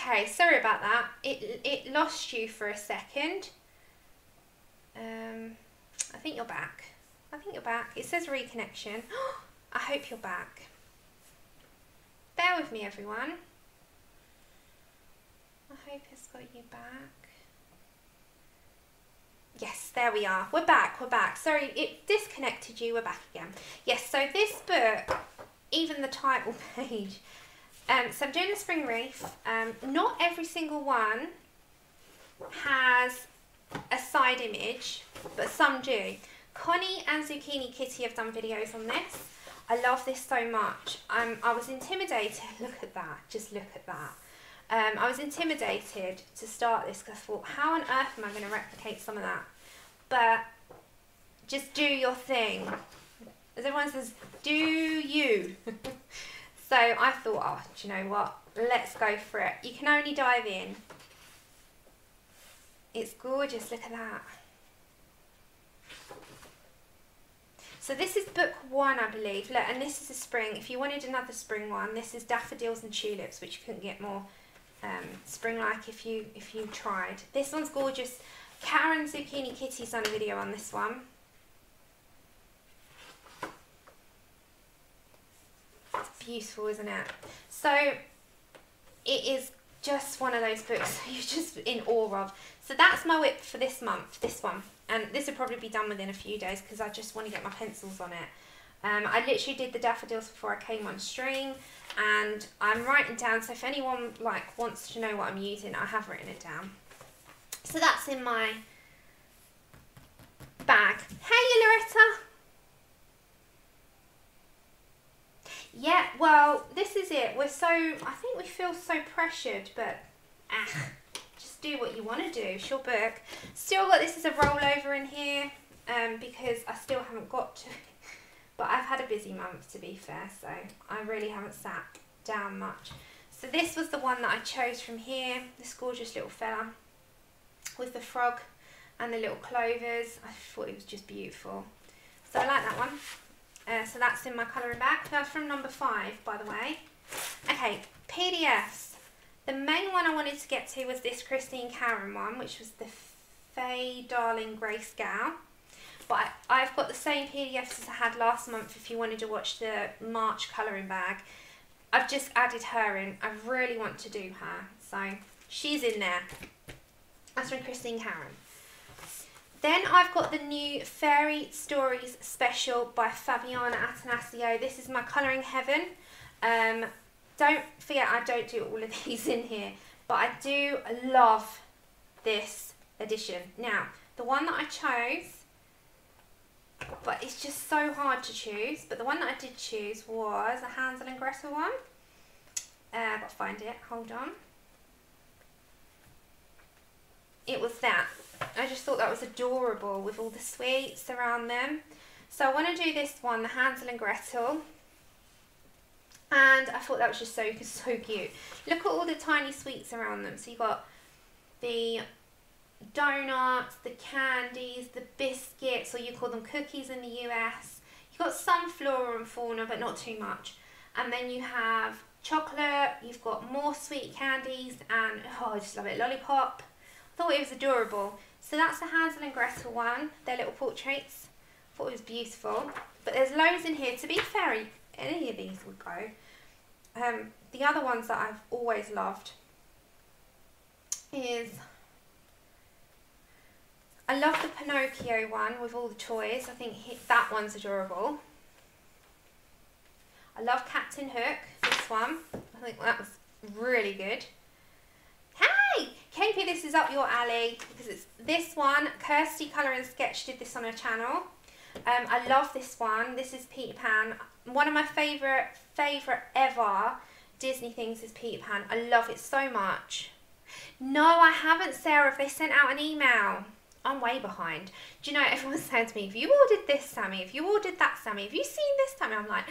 Okay, sorry about that. It, it lost you for a second. Um, I think you're back. I think you're back. It says reconnection. *gasps* I hope you're back. Bear with me, everyone. I hope it's got you back. Yes, there we are. We're back, we're back. Sorry, it disconnected you. We're back again. Yes, so this book, even the title *laughs* page, um, so I'm doing a spring wreath. Um, not every single one has a side image, but some do. Connie and Zucchini Kitty have done videos on this. I love this so much. Um, I was intimidated. *laughs* Look at that. Just look at that. Um, I was intimidated to start this because I thought, how on earth am I going to replicate some of that? But just do your thing. As everyone says, do you. *laughs* So I thought, oh, do you know what? Let's go for it. You can only dive in. It's gorgeous, look at that. So this is book one, I believe. Look, and this is a spring. If you wanted another spring one, this is daffodils and tulips, which you couldn't get more um, spring-like if you if you tried. This one's gorgeous. Karen Zucchini Kitty's done a video on this one. Beautiful, isn't it? So it is just one of those books *laughs* you're just in awe of. So that's my whip for this month, this one. And this will probably be done within a few days because I just want to get my pencils on it. Um, I literally did the daffodils before I came on stream and I'm writing down, so if anyone like wants to know what I'm using, I have written it down. So that's in my bag. Hey Loretta! Yeah, well, this is it. We're so, I think we feel so pressured, but ah, just do what you want to do. Your book. Still got this as a rollover in here um, because I still haven't got to, *laughs* but I've had a busy month to be fair, so I really haven't sat down much. So this was the one that I chose from here, this gorgeous little fella with the frog and the little clovers. I thought it was just beautiful. So I like that one. Uh, so that's in my colouring bag. That's from number five, by the way. Okay, PDFs. The main one I wanted to get to was this Christine Karron one, which was the Faye Darling Grace Gal. But I've got the same PDFs as I had last month if you wanted to watch the March colouring bag. I've just added her in. I really want to do her. So she's in there. That's from Christine Karron. Then I've got the new Fairy Stories special by Fabiana Attanasio. This is my Colouring Heaven. Um, don't forget I don't do all of *laughs* these in here, but I do love this edition. Now, the one that I chose, but it's just so hard to choose, but the one that I did choose was a Hansel and Gretel one. Uh, I've got to find it, hold on. It was that. I just thought that was adorable with all the sweets around them. So I want to do this one, the Hansel and Gretel. And I thought that was just so, so cute. Look at all the tiny sweets around them. So you've got the donuts, the candies, the biscuits, or you call them cookies in the US. You've got some flora and fauna, but not too much. And then you have chocolate, you've got more sweet candies, and oh, I just love it, lollipop. I thought it was adorable. So that's the Hansel and Gretel one, their little portraits. Thought it was beautiful. But there's loads in here. To be fair, any of these would go. Um, the other ones that I've always loved is I love the Pinocchio one with all the toys. I think he, that one's adorable. I love Captain Hook, this one. I think that was really good. Hey! KP, this is up your alley because it's this one. Kirsty Colour and Sketch did this on her channel. Um, I love this one. This is Peter Pan. One of my favourite, favourite ever Disney things is Peter Pan. I love it so much. No, I haven't, Sarah. If they sent out an email, I'm way behind. Do you know, everyone's *laughs* saying to me, if you ordered this, Sammie, if you ordered that, Sammie, have you seen this, Sammie? I'm like,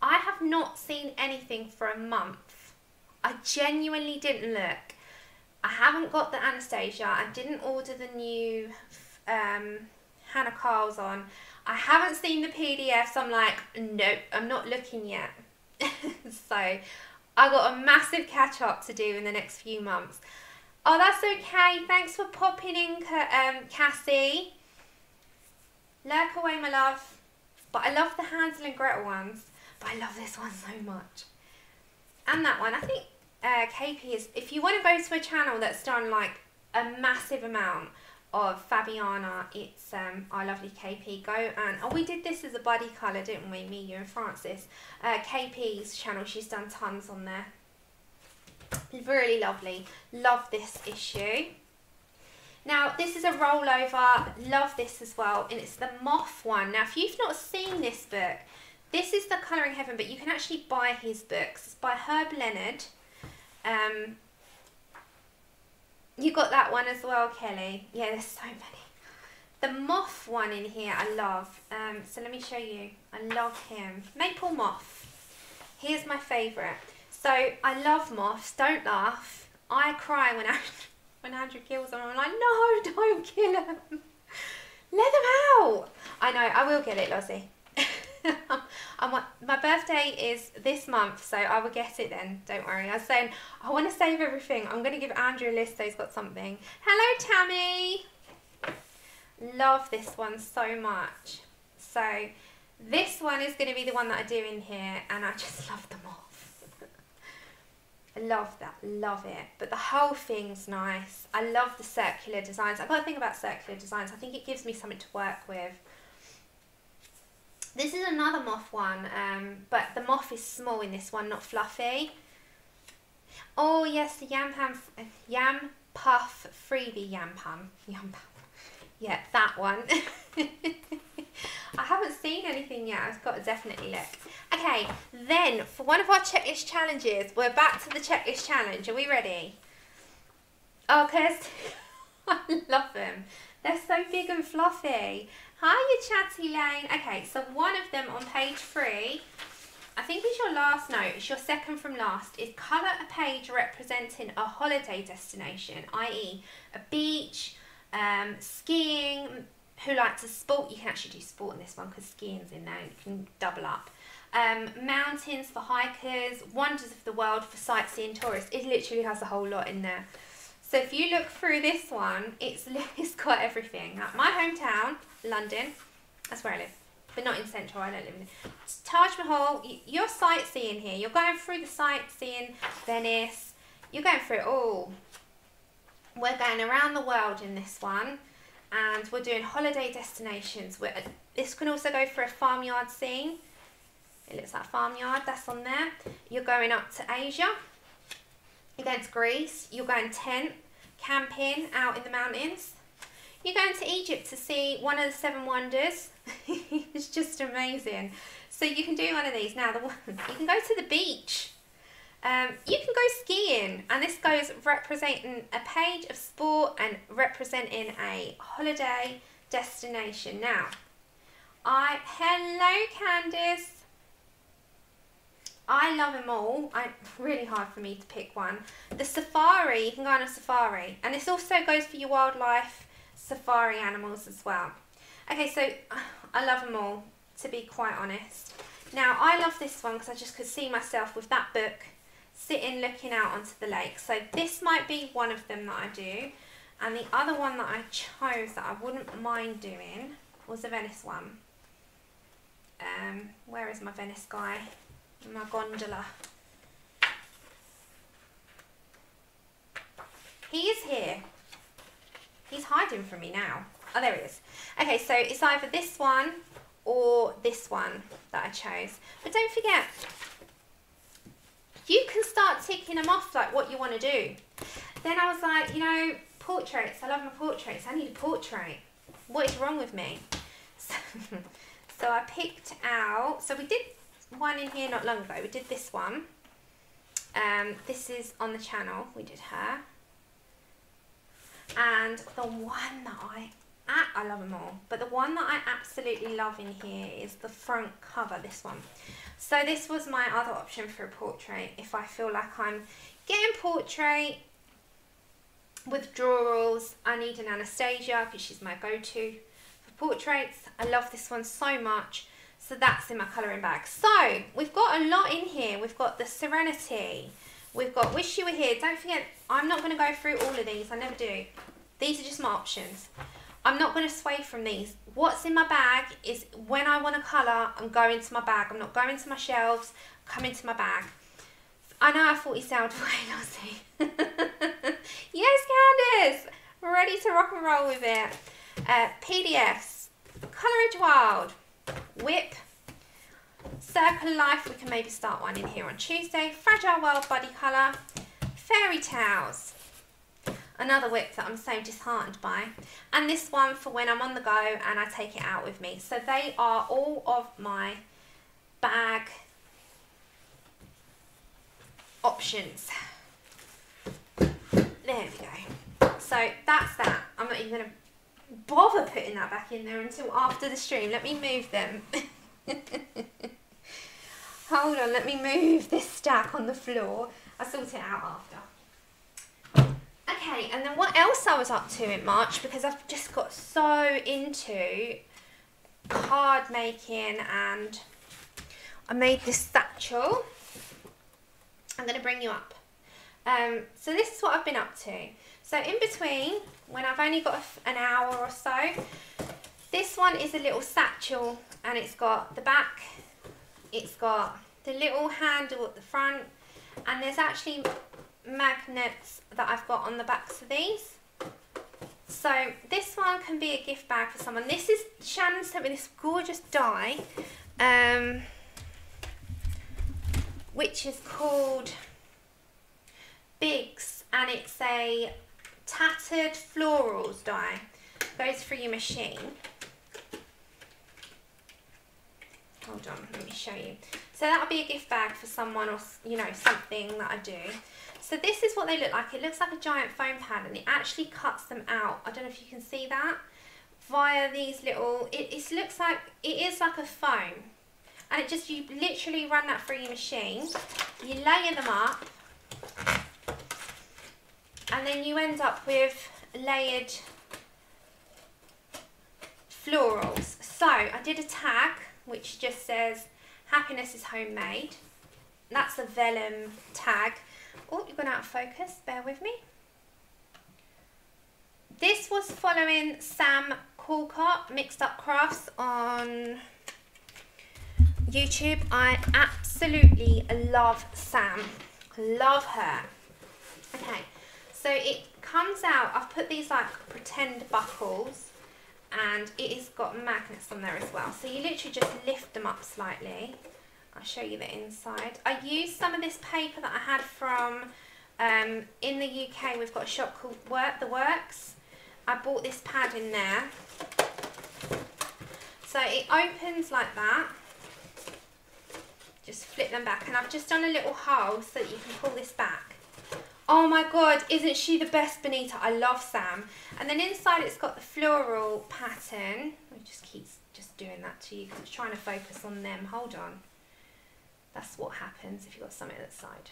I have not seen anything for a month. I genuinely didn't look. I haven't got the Anastasia. I didn't order the new um, Hanna Karlzon. I haven't seen the PDF, so I'm like, nope, I'm not looking yet. *laughs* so I got a massive catch up to do in the next few months. Oh, that's okay. Thanks for popping in, um, Cassie. Lurk away, my love. But I love the Hansel and Gretel ones. But I love this one so much. And that one. I think uh, KP is... If you want to go to a channel that's done, like, a massive amount of Fabiana, it's um, Our Lovely KP. Go and... Oh, we did this as a body colour, didn't we? Me, you and Francis. Uh, KP's channel. She's done tons on there. Really lovely. Love this issue. Now, this is a rollover. Love this as well. And it's the Moth one. Now, if you've not seen this book, this is the Colouring Heaven, but you can actually buy his books. It's by Herb Leonhard. Um, you got that one as well, Kelly. Yeah, there's so many. The moth one in here I love. Um, so let me show you. I love him. Maple Moth. Here's my favourite. So I love moths. Don't laugh. I cry when Andrew, *laughs* when Andrew kills them. I'm like, no, *laughs* don't kill them. Let them out. I know. I will get it, Lozzie. *laughs* I'm, my birthday is this month, so I will get it then. Don't worry. I was saying I want to save everything. I'm going to give Andrew a list so he's got something. Hello, Tammy. Love this one so much. So this one is going to be the one that I do in here, and I *laughs* just love them all. I love that, love it. But the whole thing's nice. I love the circular designs. I've got to think about circular designs. I think it gives me something to work with. This is another moth one, um, but the moth is small in this one, not fluffy. Oh yes, the yam ham, yam puff freebie yam pum, *laughs* yam pum. Yeah, that one. *laughs* I haven't seen anything yet. I've got to definitely look. Okay, then for one of our checklist challenges, we're back to the checklist challenge. Are we ready? Oh, Kirsty. *laughs* I love them. They're so big and fluffy. Hi, you chatty Lane. Okay, so one of them on page three, I think it's your last note, it's your second from last, is colour a page representing a holiday destination, i.e. a beach, um, skiing, who like to sport, you can actually do sport in this one because skiing's in there, you can double up. Um, mountains for hikers, wonders of the world for sightseeing tourists. It literally has a whole lot in there. So if you look through this one, it's, *laughs* it's got everything. Like my hometown, London, that's where I live. But not in central, I don't live in Taj Mahal, you're sightseeing here. You're going through the sightseeing, Venice. You're going through it all. We're going around the world in this one and we're doing holiday destinations. We're, this can also go for a farmyard scene. It looks like farmyard, that's on there. You're going up to Asia. You're going to Greece. You're going tent, camping out in the mountains. You're going to Egypt to see one of the seven wonders. *laughs* it's just amazing. So you can do one of these. Now, the one, you can go to the beach um, you can go skiing, and this goes representing a page of sport and representing a holiday destination. Now, I hello Candice. I love them all. I really hard for me to pick one. The safari, you can go on a safari, and this also goes for your wildlife safari animals as well. Okay, so *sighs* I love them all, to be quite honest. Now, I love this one because I just could see myself with that book sitting looking out onto the lake. So this might be one of them that I do. And the other one that I chose that I wouldn't mind doing was the Venice one. Um, where is my Venice guy? My gondola. He is here. He's hiding from me now. Oh, there he is. Okay, so it's either this one or this one that I chose. But don't forget, you can start ticking them off like what you want to do. Then I was like, you know, portraits. I love my portraits. I need a portrait. What is wrong with me? So, *laughs* so I picked out. So we did one in here not long ago. We did this one. Um, this is on the channel. We did her. And the one that I ah, I love them all, but the one that I absolutely love in here is the front cover, this one. So this was my other option for a portrait if I feel like I'm getting portrait withdrawals. I need an Anastasia because she's my go-to for portraits. I love this one so much. So that's in my colouring bag. So we've got a lot in here. We've got the Serenity. We've got Wish You Were Here. Don't forget, I'm not going to go through all of these. I never do. These are just my options. I'm not going to sway from these. What's in my bag is when I want to colour, I'm going to my bag. I'm not going to my shelves, come into my bag. I know I thought you sounded *laughs* way lousy. *laughs* yes, Candice! Ready to rock and roll with it. Uh, PDFs, Colouridge Wild, Whip, Circle Life, we can maybe start one in here on Tuesday. Fragile World Body Colour, Fairy Tales, another whip that I'm so disheartened by. And this one for when I'm on the go and I take it out with me. So they are all of my bag options. There we go. So that's that. I'm not even going to bother putting that back in there until after the stream. Let me move them *laughs* hold on let me move this stack on the floor I'll sort it out after Okay, and then what else I was up to in March, because I've just got so into card making and I made this satchel. I'm going to bring you up. Um, so this is what I've been up to. So in between, when I've only got an hour or so, this one is a little satchel and it's got the back, it's got the little handle at the front, and there's actually magnets that I've got on the backs of these. So this one can be a gift bag for someone. This is, Shannon sent me this gorgeous die, um, which is called Bigz, and it's a tattered florals die. Goes through your machine. Hold on, let me show you. So that'll be a gift bag for someone or, you know, something that I do. So this is what they look like. It looks like a giant foam pad and it actually cuts them out. I don't know if you can see that. Via these little, it, it looks like, it is like a foam. And it just, you literally run that through your machine. You layer them up. And then you end up with layered florals. So I did a tag which just says happiness is homemade. That's the vellum tag. Oh, you've gone out of focus. Bear with me. This was following Sam Calcott, Mixed Up Crafts on YouTube. I absolutely love Sam. Love her. Okay, so it comes out, I've put these like pretend buckles and it has got magnets on there as well. So you literally just lift them up slightly I'll show you the inside. I used some of this paper that I had from, um, in the UK we've got a shop called Work The Works. I bought this pad in there. So it opens like that. Just flip them back and I've just done a little hole so that you can pull this back. Oh my god, isn't she the best, Benita? I love Sam. And then inside it's got the floral pattern. I just keep just doing that to you because it's trying to focus on them. Hold on. That's what happens if you've got something at the side.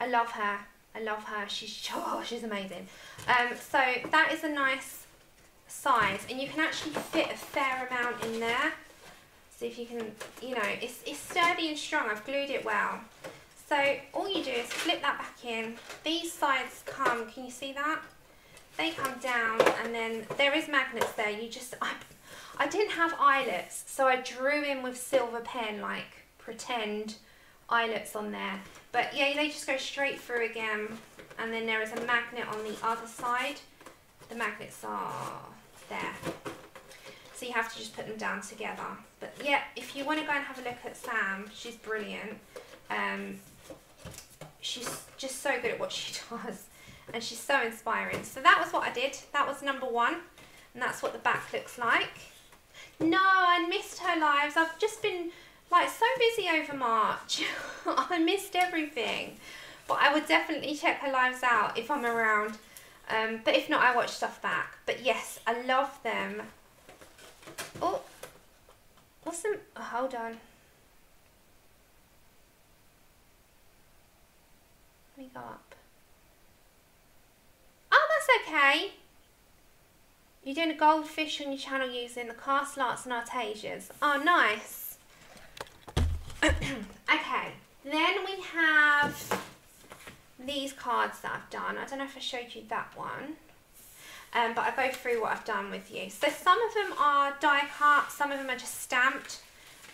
I love her. I love her. She's *laughs* oh, she's amazing. Um, so that is a nice size, and you can actually fit a fair amount in there. See if you can, you know, it's it's sturdy and strong. I've glued it well. So all you do is flip that back in. These sides come. Can you see that? They come down, and then there is magnets there. You just I I didn't have eyelets, so I drew in with silver pen, like pretend eyelets on there. But yeah, they just go straight through again. And then there is a magnet on the other side. The magnets are there. So you have to just put them down together. But yeah, if you want to go and have a look at Sam, she's brilliant. Um, she's just so good at what she *laughs* does and she's so inspiring. So that was what I did. That was number one and that's what the back looks like. No, I missed her lives. I've just been like so busy over March. *laughs* I missed everything. But I would definitely check her lives out if I'm around. Um, but if not, I watch stuff back. But yes, I love them. Oh, what's them? Oh, hold on. Me go up. Oh, that's okay. You're doing a goldfish on your channel using the cast Castle Arts and Artezas. Oh, nice. *clears throat* okay, then we have these cards that I've done. I don't know if I showed you that one. Um, but I go through what I've done with you. So some of them are die cut, some of them are just stamped.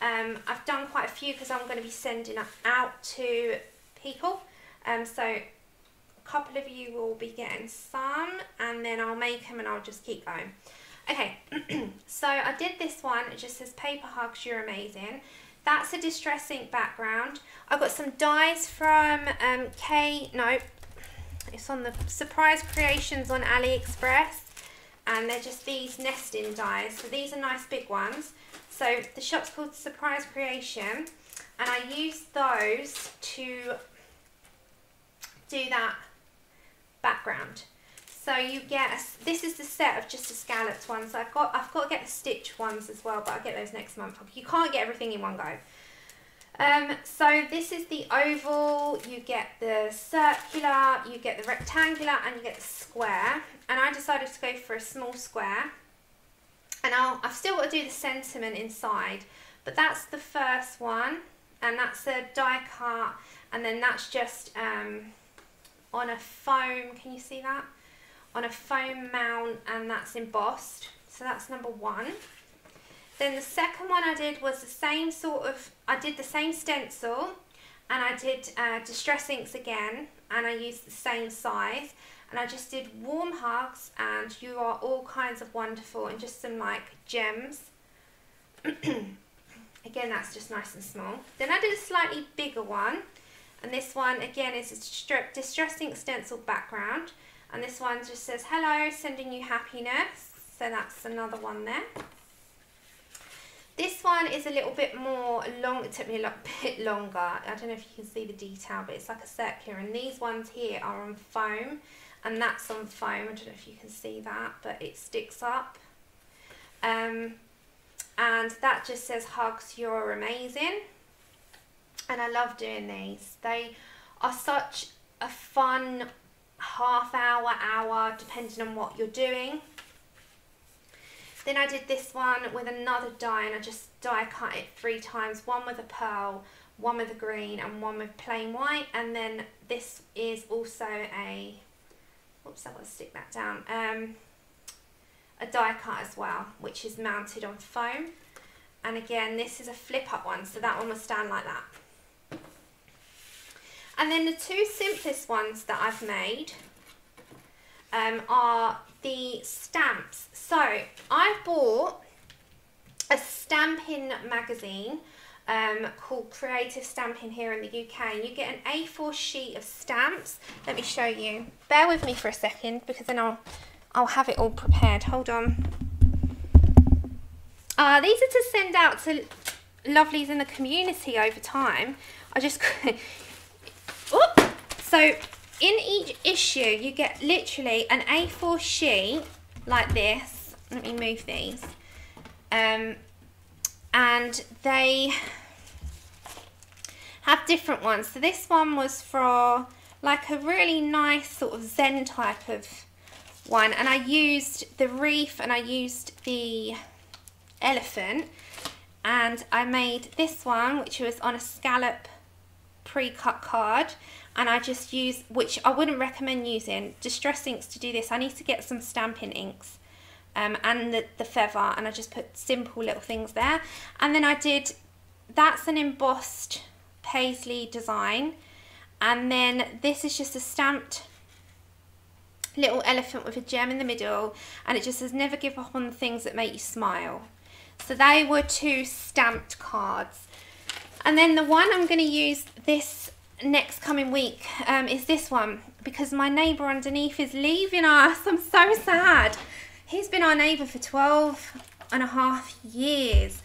Um, I've done quite a few because I'm going to be sending out to people. Um, so a couple of you will be getting some and then I'll make them and I'll just keep going. Okay, *clears throat* so I did this one. It just says paper hugs, you're amazing. That's a distress ink background. I've got some dies from um, K, no, it's on the Surprise Creations on AliExpress. And they're just these nesting dies. So these are nice big ones. So the shop's called Surprise Creation. And I use those to do that background. So you get, a, this is the set of just the scalloped ones. I've got, I've got to get the stitch ones as well, but I'll get those next month. You can't get everything in one go. Um, so this is the oval, you get the circular, you get the rectangular, and you get the square. And I decided to go for a small square. And I'll, I've still got to do the sentiment inside, but that's the first one. And that's a die cut, and then that's just um, on a foam, can you see that? On a foam mount and that's embossed. So that's number one. Then the second one I did was the same sort of, I did the same stencil and I did uh, distress inks again and I used the same size and I just did warm hugs and you are all kinds of wonderful and just some like gems. *clears throat* again that's just nice and small. Then I did a slightly bigger one and this one again is a distress ink stencil background. And this one just says, hello, sending you happiness. So that's another one there. This one is a little bit more long, it took me a little *laughs* bit longer. I don't know if you can see the detail, but it's like a circular. And these ones here are on foam, and that's on foam. I don't know if you can see that, but it sticks up. Um, and that just says, hugs, you're amazing and I love doing these. They are such a fun half hour, hour, depending on what you're doing. Then I did this one with another die and I just die cut it three times, one with a pearl, one with a green and one with plain white. And then this is also a, oops, I've got to stick that down, um, a die cut as well, which is mounted on foam. And again, this is a flip up one, so that one will stand like that. And then the two simplest ones that I've made um, are the stamps. So I bought a stamping magazine um, called Creative Stamping here in the UK. And you get an A4 sheet of stamps. Let me show you. Bear with me for a second because then I'll, I'll have it all prepared. Hold on. Uh, these are to send out to lovelies in the community over time. I just *laughs* so in each issue, you get literally an A4 sheet like this. Let me move these. Um, and they have different ones. So this one was for like a really nice sort of zen type of one. And I used the reef and I used the elephant. And I made this one, which was on a scallop pre-cut card and I just use, which I wouldn't recommend using, distress inks to do this. I need to get some stamping inks um, and the, the feather and I just put simple little things there. And then I did, that's an embossed paisley design. And then this is just a stamped little elephant with a gem in the middle and it just says never give up on the things that make you smile. So they were two stamped cards. And then the one I'm going to use this next coming week um, is this one because my neighbour underneath is leaving us. I'm so sad. He's been our neighbour for 12 and a half years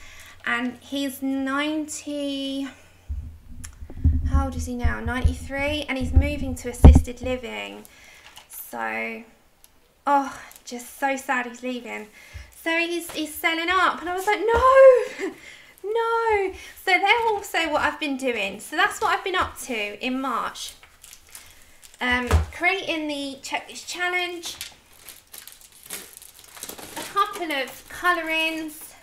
and he's 90 how old is he now 93 and he's moving to assisted living so oh just so sad he's leaving so he's he's selling up and I was like no no. So they're also what I've been doing. So that's what I've been up to in March. Um, creating the checklist challenge. A couple of colorings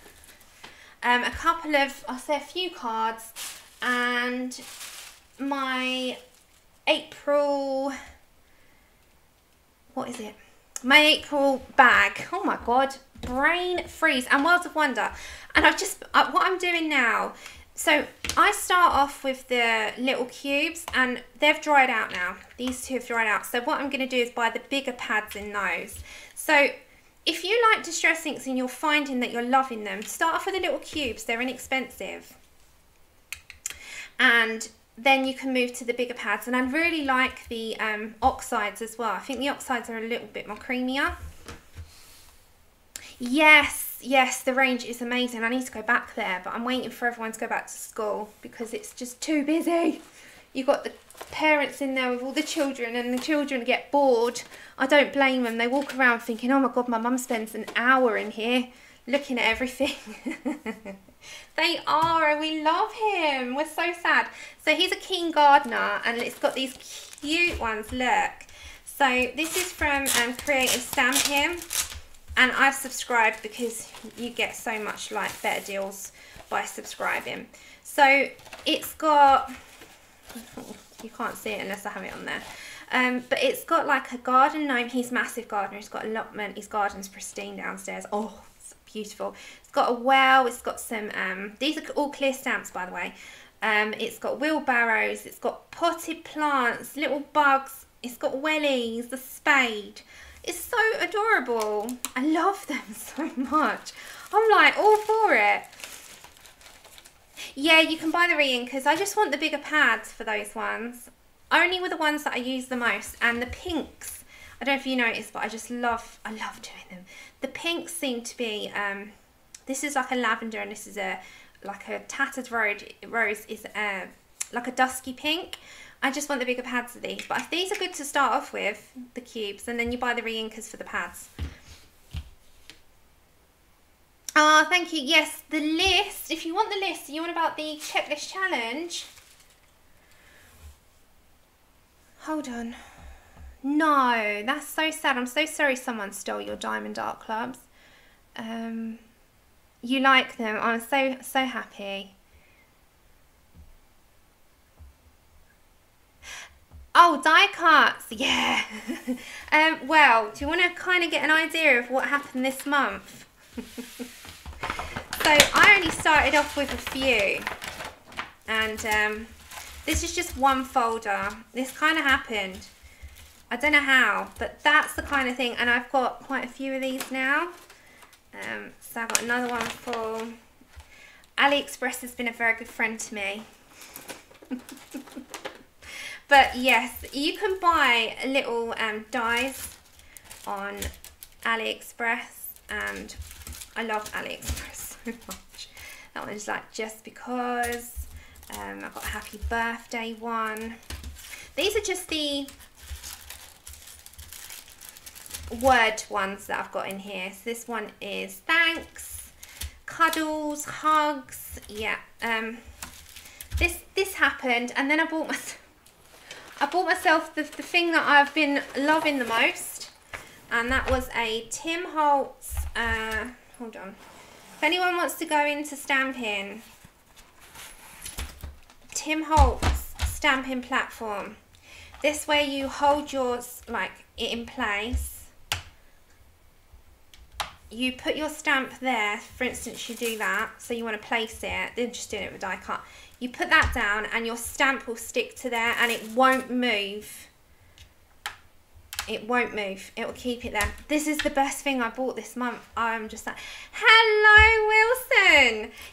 um, a couple of I'll say a few cards. And my April what is it? My April bag. Oh my god brain freeze and worlds of wonder. And I've just uh, what I'm doing now so I start off with the little cubes and they've dried out now. These two have dried out. So what I'm going to do is buy the bigger pads in those. So if you like distress inks and you're finding that you're loving them start off with the little cubes. They're inexpensive. And then you can move to the bigger pads. And I really like the um, oxides as well. I think the oxides are a little bit more creamier Yes, yes, the range is amazing. I need to go back there, but I'm waiting for everyone to go back to school because it's just too busy. You've got the parents in there with all the children and the children get bored. I don't blame them. They walk around thinking, oh my God, my mum spends an hour in here looking at everything. *laughs* they are and we love him. We're so sad. So he's a keen gardener and it's got these cute ones, look. So this is from um, Creative Stampin' and I've subscribed because you get so much like better deals by subscribing. So it's got *laughs* you can't see it unless I have it on there. Um, but it's got like a garden gnome. He's massive gardener. He's got allotment. His garden's pristine downstairs. Oh it's beautiful. It's got a well. It's got some um, these are all clear stamps by the way. Um, it's got wheelbarrows. It's got potted plants little bugs. It's got wellies the spade it's so adorable. I love them *laughs* so much. I'm like all for it. Yeah, you can buy the re-inkers. I just want the bigger pads for those ones. Only with the ones that I use the most. And the pinks, I don't know if you noticed, but I just love, I love doing them. The pinks seem to be, um, this is like a lavender and this is a, like a tattered rose, rose is a, like a dusky pink. I just want the bigger pads of these. But if these are good to start off with, the cubes, and then you buy the re-inkers for the pads. Ah, oh, thank you. Yes, the list. If you want the list, you want about the checklist challenge. Hold on. No, that's so sad. I'm so sorry someone stole your Diamond Art clubs. Um, you like them. I'm so, so happy. Oh, die cuts, yeah. *laughs* um, well, do you want to kind of get an idea of what happened this month? *laughs* so I only started off with a few. And um, this is just one folder. This kind of happened. I don't know how, but that's the kind of thing. And I've got quite a few of these now. Um, so I've got another one for... AliExpress has been a very good friend to me. *laughs* But yes, you can buy little um, dies on AliExpress and I love AliExpress *laughs* so much. That one's like just because. Um, I've got a happy birthday one. These are just the word ones that I've got in here. So this one is thanks, cuddles, hugs. Yeah. Um, this this happened and then I bought *laughs* myself I bought myself the, the thing that I've been loving the most and that was a Tim Holtz, uh, hold on, if anyone wants to go into stamping, Tim Holtz stamping platform. This way you hold yours like it in place. You put your stamp there, for instance you do that, so you want to place it, they're just doing it with die cut. You put that down and your stamp will stick to there and it won't move. It won't move. It will keep it there. This is the best thing I bought this month. I'm just like, hello,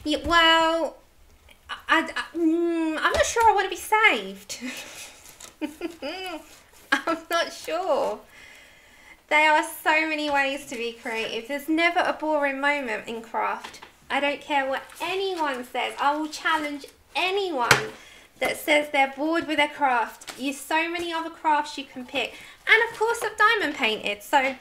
Wilson. Well, I, I, mm, I'm not sure I want to be saved. *laughs* I'm not sure. There are so many ways to be creative. There's never a boring moment in craft. I don't care what anyone says. I will challenge anyone that says they're bored with their craft. There's so many other crafts you can pick. And of course I've diamond painted. So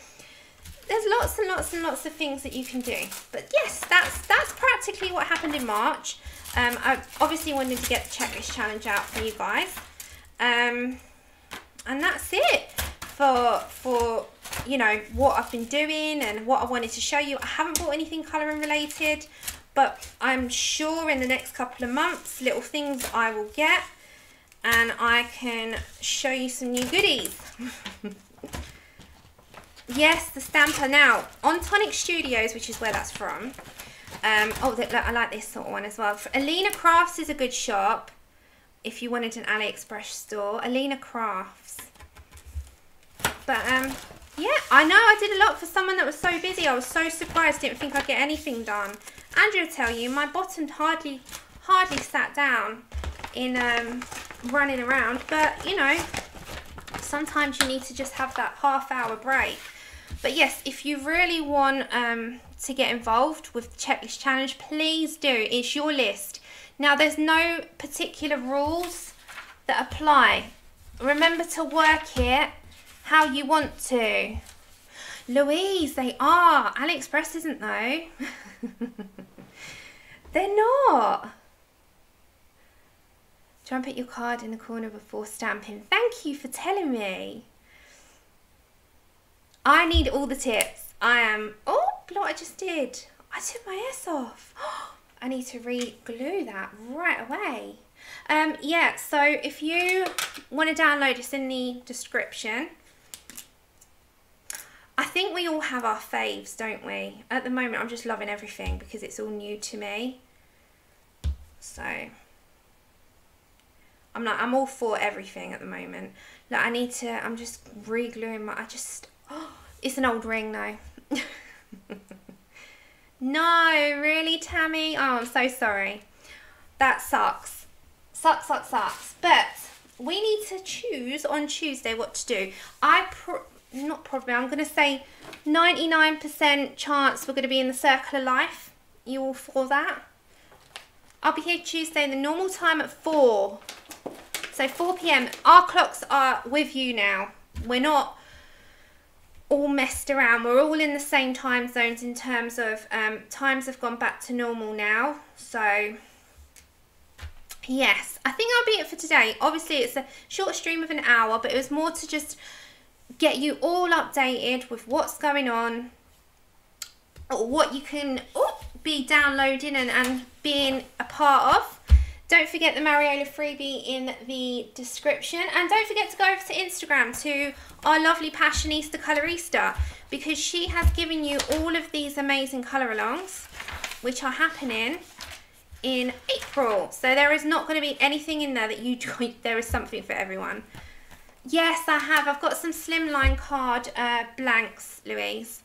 there's lots and lots and lots of things that you can do. But yes, that's that's practically what happened in March. Um, I obviously wanted to get the checklist challenge out for you guys. Um, and that's it for for you know what I've been doing and what I wanted to show you I haven't bought anything colouring related but I'm sure in the next couple of months little things I will get and I can show you some new goodies. *laughs* Yes the stamper. Now on Tonic Studios which is where that's from um, oh look, I like this sort of one as well. Alina Crafts is a good shop if you wanted an AliExpress store. Alina Crafts. But um, yeah, I know I did a lot for someone that was so busy. I was so surprised, didn't think I'd get anything done. Andrew will tell you, my bottom hardly, hardly sat down in um, running around. But, you know, sometimes you need to just have that half hour break. But yes, if you really want um, to get involved with the checklist challenge, please do. It's your list. Now, there's no particular rules that apply. Remember to work it how you want to. Louise, they are. AliExpress isn't though. *laughs* They're not. Try and put your card in the corner before stamping. Thank you for telling me. I need all the tips. I am... Oh, look I just did. I took my S off. *gasps* I need to re-glue that right away. Um, yeah, so if you want to download, it's in the description. I think we all have our faves, don't we? At the moment, I'm just loving everything because it's all new to me. So, I'm not, I'm all for everything at the moment. Like, I need to, I'm just re-gluing my, I just, oh, *gasps* it's an old ring though. *laughs* no, really, Tammy? Oh, I'm so sorry. That sucks. Sucks, sucks, sucks. But we need to choose on Tuesday what to do. I pro not probably, I'm going to say 99% chance we're going to be in the circle of life. You all for that? I'll be here Tuesday in the normal time at 4. So 4 p.m. Our clocks are with you now. We're not all messed around. We're all in the same time zones in terms of um, times have gone back to normal now. So yes, I think I'll be it for today. Obviously it's a short stream of an hour, but it was more to just get you all updated with what's going on, or what you can oh, be downloading and, and being a part of. Don't forget the Mariola freebie in the description. And don't forget to go over to Instagram to our lovely Passionista Colorista because she has given you all of these amazing colour alongs which are happening in April. So there is not going to be anything in there that you, *laughs* do. there is something for everyone. Yes, I have. I've got some slimline card uh, blanks, Louise.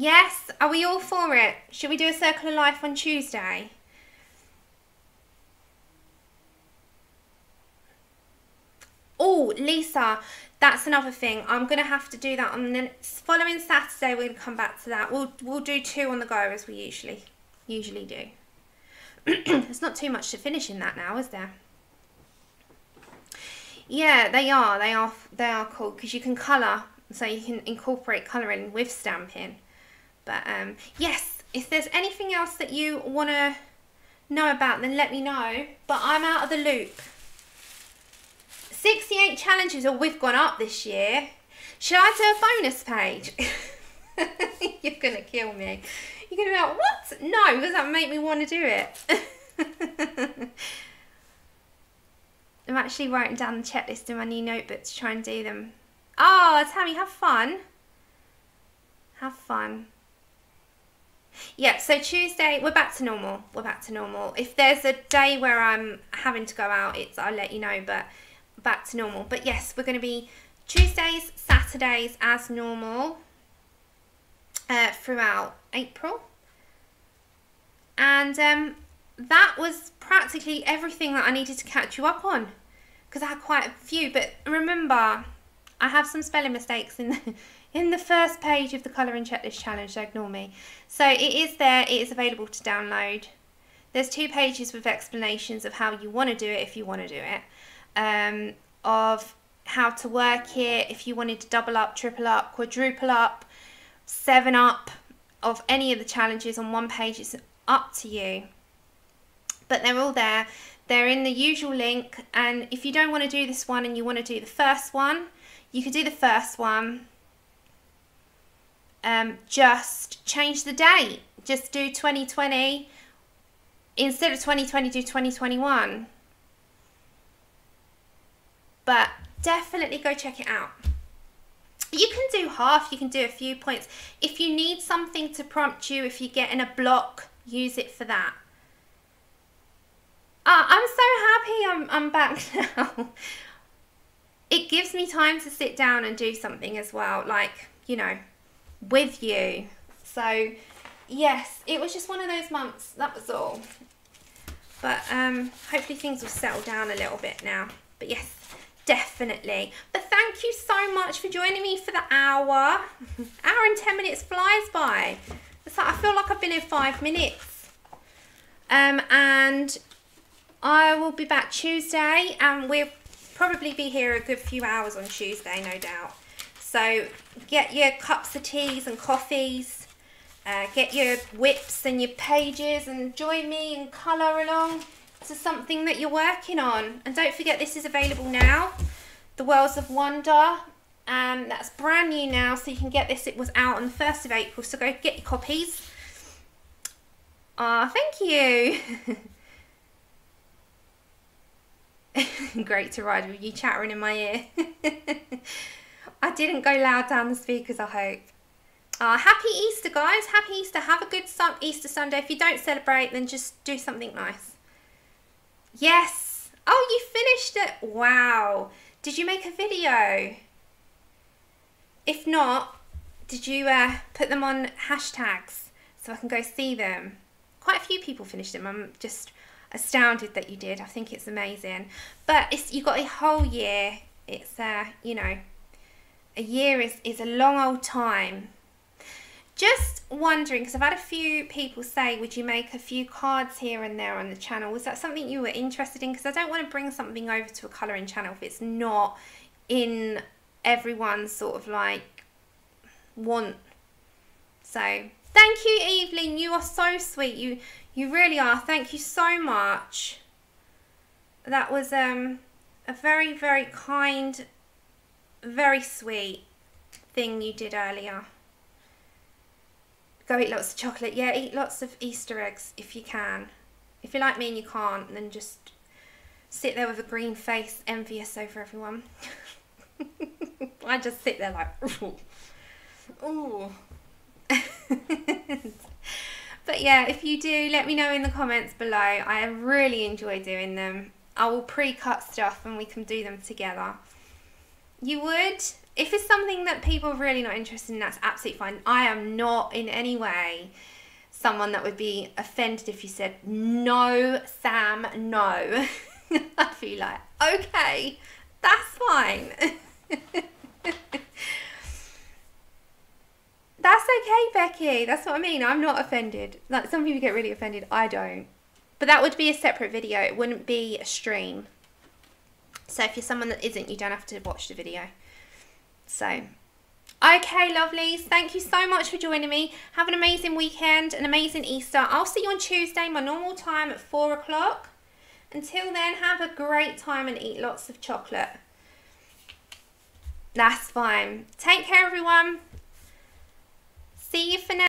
Yes, are we all for it? Should we do a Circle of Life on Tuesday? Oh, Lisa, that's another thing. I'm going to have to do that on the following Saturday. We're going to come back to that. We'll, we'll do two on the go as we usually usually do. *clears throat* There's not too much to finish in that now, is there? Yeah, they are. They are. They are cool because you can colour, so you can incorporate colouring with stamping. But um, yes, if there's anything else that you want to know about, then let me know. But I'm out of the loop. 68 challenges, or we've gone up this year. Should I do a bonus page? *laughs* You're going to kill me. You're going to be like, what? No, does that make me want to do it? *laughs* I'm actually writing down the checklist in my new notebook to try and do them. Oh, Tammy, have fun. Have fun. Yeah, so Tuesday, we're back to normal. We're back to normal. If there's a day where I'm having to go out, it's I'll let you know, but back to normal. But yes, we're going to be Tuesdays, Saturdays as normal uh, throughout April. And um, that was practically everything that I needed to catch you up on because I had quite a few. But remember, I have some spelling mistakes in the, *laughs* in the first page of the colouring checklist challenge, so ignore me. So it is there, it is available to download. There's two pages with explanations of how you want to do it if you want to do it, um, of how to work it, if you wanted to double up, triple up, quadruple up, seven up, of any of the challenges on one page. It's up to you. But they're all there. They're in the usual link. And if you don't want to do this one and you want to do the first one, you could do the first one. Um, just change the date. Just do 2020. Instead of 2020, do 2021. But definitely go check it out. You can do half, you can do a few points. If you need something to prompt you, if you get in a block, use it for that. Uh, I'm so happy I'm, I'm back *laughs* now. It gives me time to sit down and do something as well, like, you know, with you. So, yes, it was just one of those months, that was all. But um, hopefully things will settle down a little bit now. But yes, definitely. But thank you so much for joining me for the hour. *laughs* hour and 10 minutes flies by. It's like I feel like I've been in five minutes. Um, and I will be back Tuesday and we'll probably be here a good few hours on Tuesday, no doubt. So get your cups of teas and coffees. Uh, get your WIPs and your pages and join me and colour along to something that you're working on. And don't forget this is available now, The Worlds of Wonder. Um, that's brand new now, so you can get this. It was out on the 1st of April, so go get your copies. Ah, oh, thank you. *laughs* *laughs* Great to ride with you chattering in my ear. *laughs* I didn't go loud down the speakers, I hope. Uh, happy Easter, guys. Happy Easter. Have a good Easter Sunday. If you don't celebrate, then just do something nice. Yes. Oh, you finished it. Wow. Did you make a video? If not, did you uh, put them on hashtags so I can go see them? Quite a few people finished them. I'm just astounded that you did. I think it's amazing. But it's you got a whole year. It's uh, you know, a year is is a long old time just wondering, because I've had a few people say, would you make a few cards here and there on the channel? Was that something you were interested in? Because I don't want to bring something over to a colouring channel if it's not in everyone's sort of like want. So thank you, Evelyn. You are so sweet. You you really are. Thank you so much. That was um a very, very kind, very sweet thing you did earlier. Go eat lots of chocolate. Yeah, eat lots of Easter eggs if you can. If you're like me and you can't, then just sit there with a green face, envious over everyone. *laughs* I just sit there like, *laughs* ooh. *laughs* ooh. But yeah, if you do, let me know in the comments below. I really enjoy doing them. I will pre-cut stuff and we can do them together. You would? if it's something that people are really not interested in, that's absolutely fine. I am not in any way someone that would be offended if you said, no, Sam, no. *laughs* I'd be like, okay, that's fine. *laughs* that's okay, Becky. That's what I mean. I'm not offended. Like some people get really offended. I don't. But that would be a separate video. It wouldn't be a stream. So if you're someone that isn't, you don't have to watch the video. So, okay, lovelies. Thank you so much for joining me. Have an amazing weekend, an amazing Easter. I'll see you on Tuesday, my normal time at 4 o'clock. Until then, have a great time and eat lots of chocolate. That's fine. Take care, everyone. See you for now.